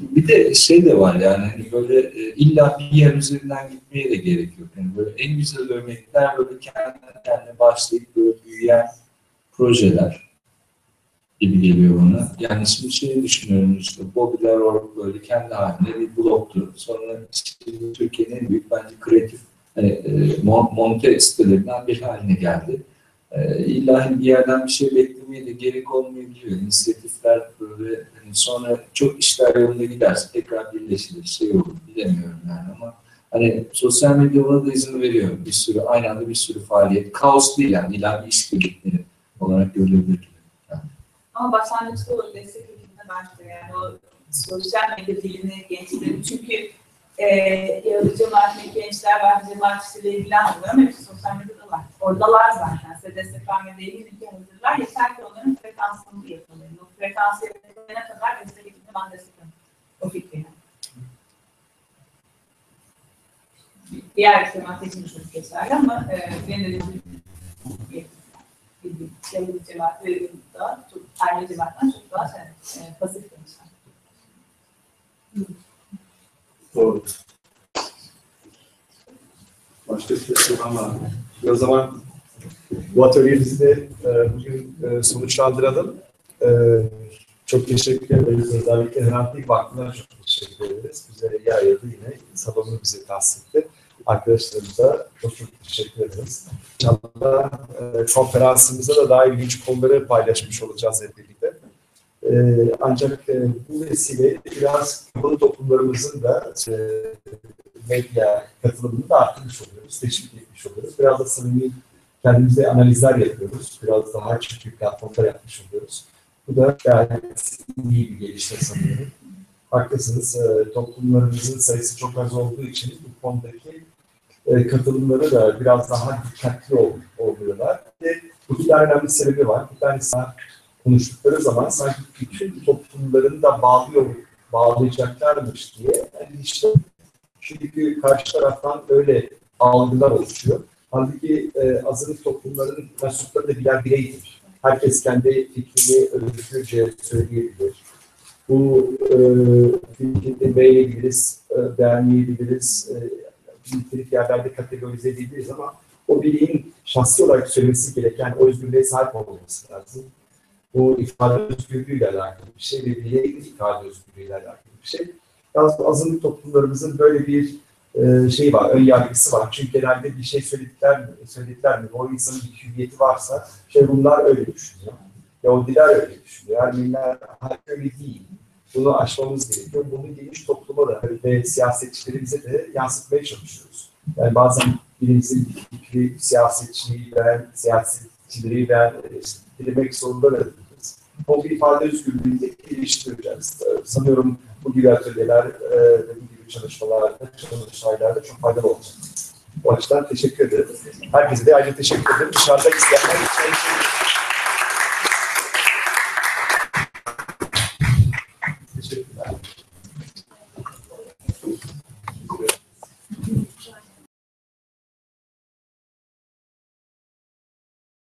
Bir de şey de var yani hani böyle e, illa bir yer üzerinden gitmeye de gerek yok. Yani böyle en güzel örnekler böyle kendi kendine başlayıp böyle büyüyen projeler gibi geliyor bana. Yani şimdi şeyi düşünüyorum işte Bobby'ler.org böyle kendi halinde bir blogtu. Sonra Türkiye'nin en büyük bence kreatif hani, e, mon- monte sitelerinden bir haline geldi. E, bir yerden bir şey beklemeye de gerek olmayabiliyor. İnisiyatifler böyle hani sonra çok işler yolunda giderse tekrar birleşilir, şey olur bilemiyorum yani ama hani sosyal medya buna da izin veriyor. Bir sürü aynı anda bir sürü faaliyet. Kaos değil yani illa bir işbirlikleri olarak görülebilir. Ama başlangıçta o destek ekibine bence yani o sosyal medya dilini gençlerin çünkü e, yarı cemaatindeki gençler ben cemaatçisiyle ilgilenmiyorum ama hepsi sosyal medyada var. Oradalar zaten. Vermeye ilgili bir hazırlar. Yeter ki onların frekansını yakalayın. O frekansı yakalayana kadar destek ekibine ben destekliyorum. O fikri. Diğer cemaat için çok geçerli ama e, benim de bildiğim şey cemaatleri daha çok aile cemaatten çok daha şey, e, pasif gençler. Doğru. Başka bir şey yok ama o zaman bu atölyemizi de e, bugün e, sonuçlandıralım. E, çok teşekkür ederiz. Özellikle Hrant Vakfı'na çok teşekkür ederiz. Bize yer ayırdı yine. Salonu bize tahsis etti. Arkadaşlarımıza çok çok teşekkür ederiz. İnşallah e, konferansımızda da daha ilginç konuları paylaşmış olacağız hep birlikte. E, ancak e, bu vesile biraz kapalı toplumlarımızın da e, medya katılımını da arttırmış oluyoruz, teşvik etmiş oluyoruz. Biraz da samimi kendimize analizler yapıyoruz. Biraz daha açık bir platformda yapmış oluyoruz. Bu da gayet iyi bir gelişme sanıyorum. Haklısınız. E, toplumlarımızın sayısı çok az olduğu için bu konudaki e, katılımları da biraz daha dikkatli ol, oluyorlar. Ve bu iki tane önemli sebebi var. Bir tanesi konuştukları zaman sanki bütün toplumlarını da bağlıyor, bağlayacaklarmış diye. Yani işte çünkü karşı taraftan öyle algılar oluşuyor. Halbuki e, azınlık toplumlarının mensupları da birer bireydir. Herkes kendi fikrini özgürce söyleyebilir. Bu e, fikri beğenebiliriz, e, beğenmeyebiliriz, e, nitelik yerlerde kategorize edebiliriz ama o bireyin şahsi olarak söylemesi gereken o özgürlüğe sahip olması lazım. Bu ifade özgürlüğüyle alakalı bir şey ve bireyin ifade özgürlüğüyle alakalı bir şey. Bu azınlık toplumlarımızın böyle bir e, şey var, ön yargısı var. Çünkü genelde bir şey söyledikler mi, söyledikler mi, o insanın bir hüviyeti varsa, şey bunlar öyle düşünüyor. Yahudiler öyle düşünüyor, Ermeniler öyle değil. Bunu aşmamız gerekiyor. Bunu geniş topluma da ve siyasetçilerimize de yansıtmaya çalışıyoruz. Yani bazen birimizin fikri siyasetçiliği veren, siyasetçileri veren, dilemek zorunda kalırız. O bir ifade özgürlüğünü geliştireceğiz. Sanıyorum bu gibi atölyeler e, bu gibi çalışmalarda, çalışmalarda çok faydalı olacak. O açıdan teşekkür ederim. Herkese de ayrıca teşekkür ederim. Dışarıda isteyenler için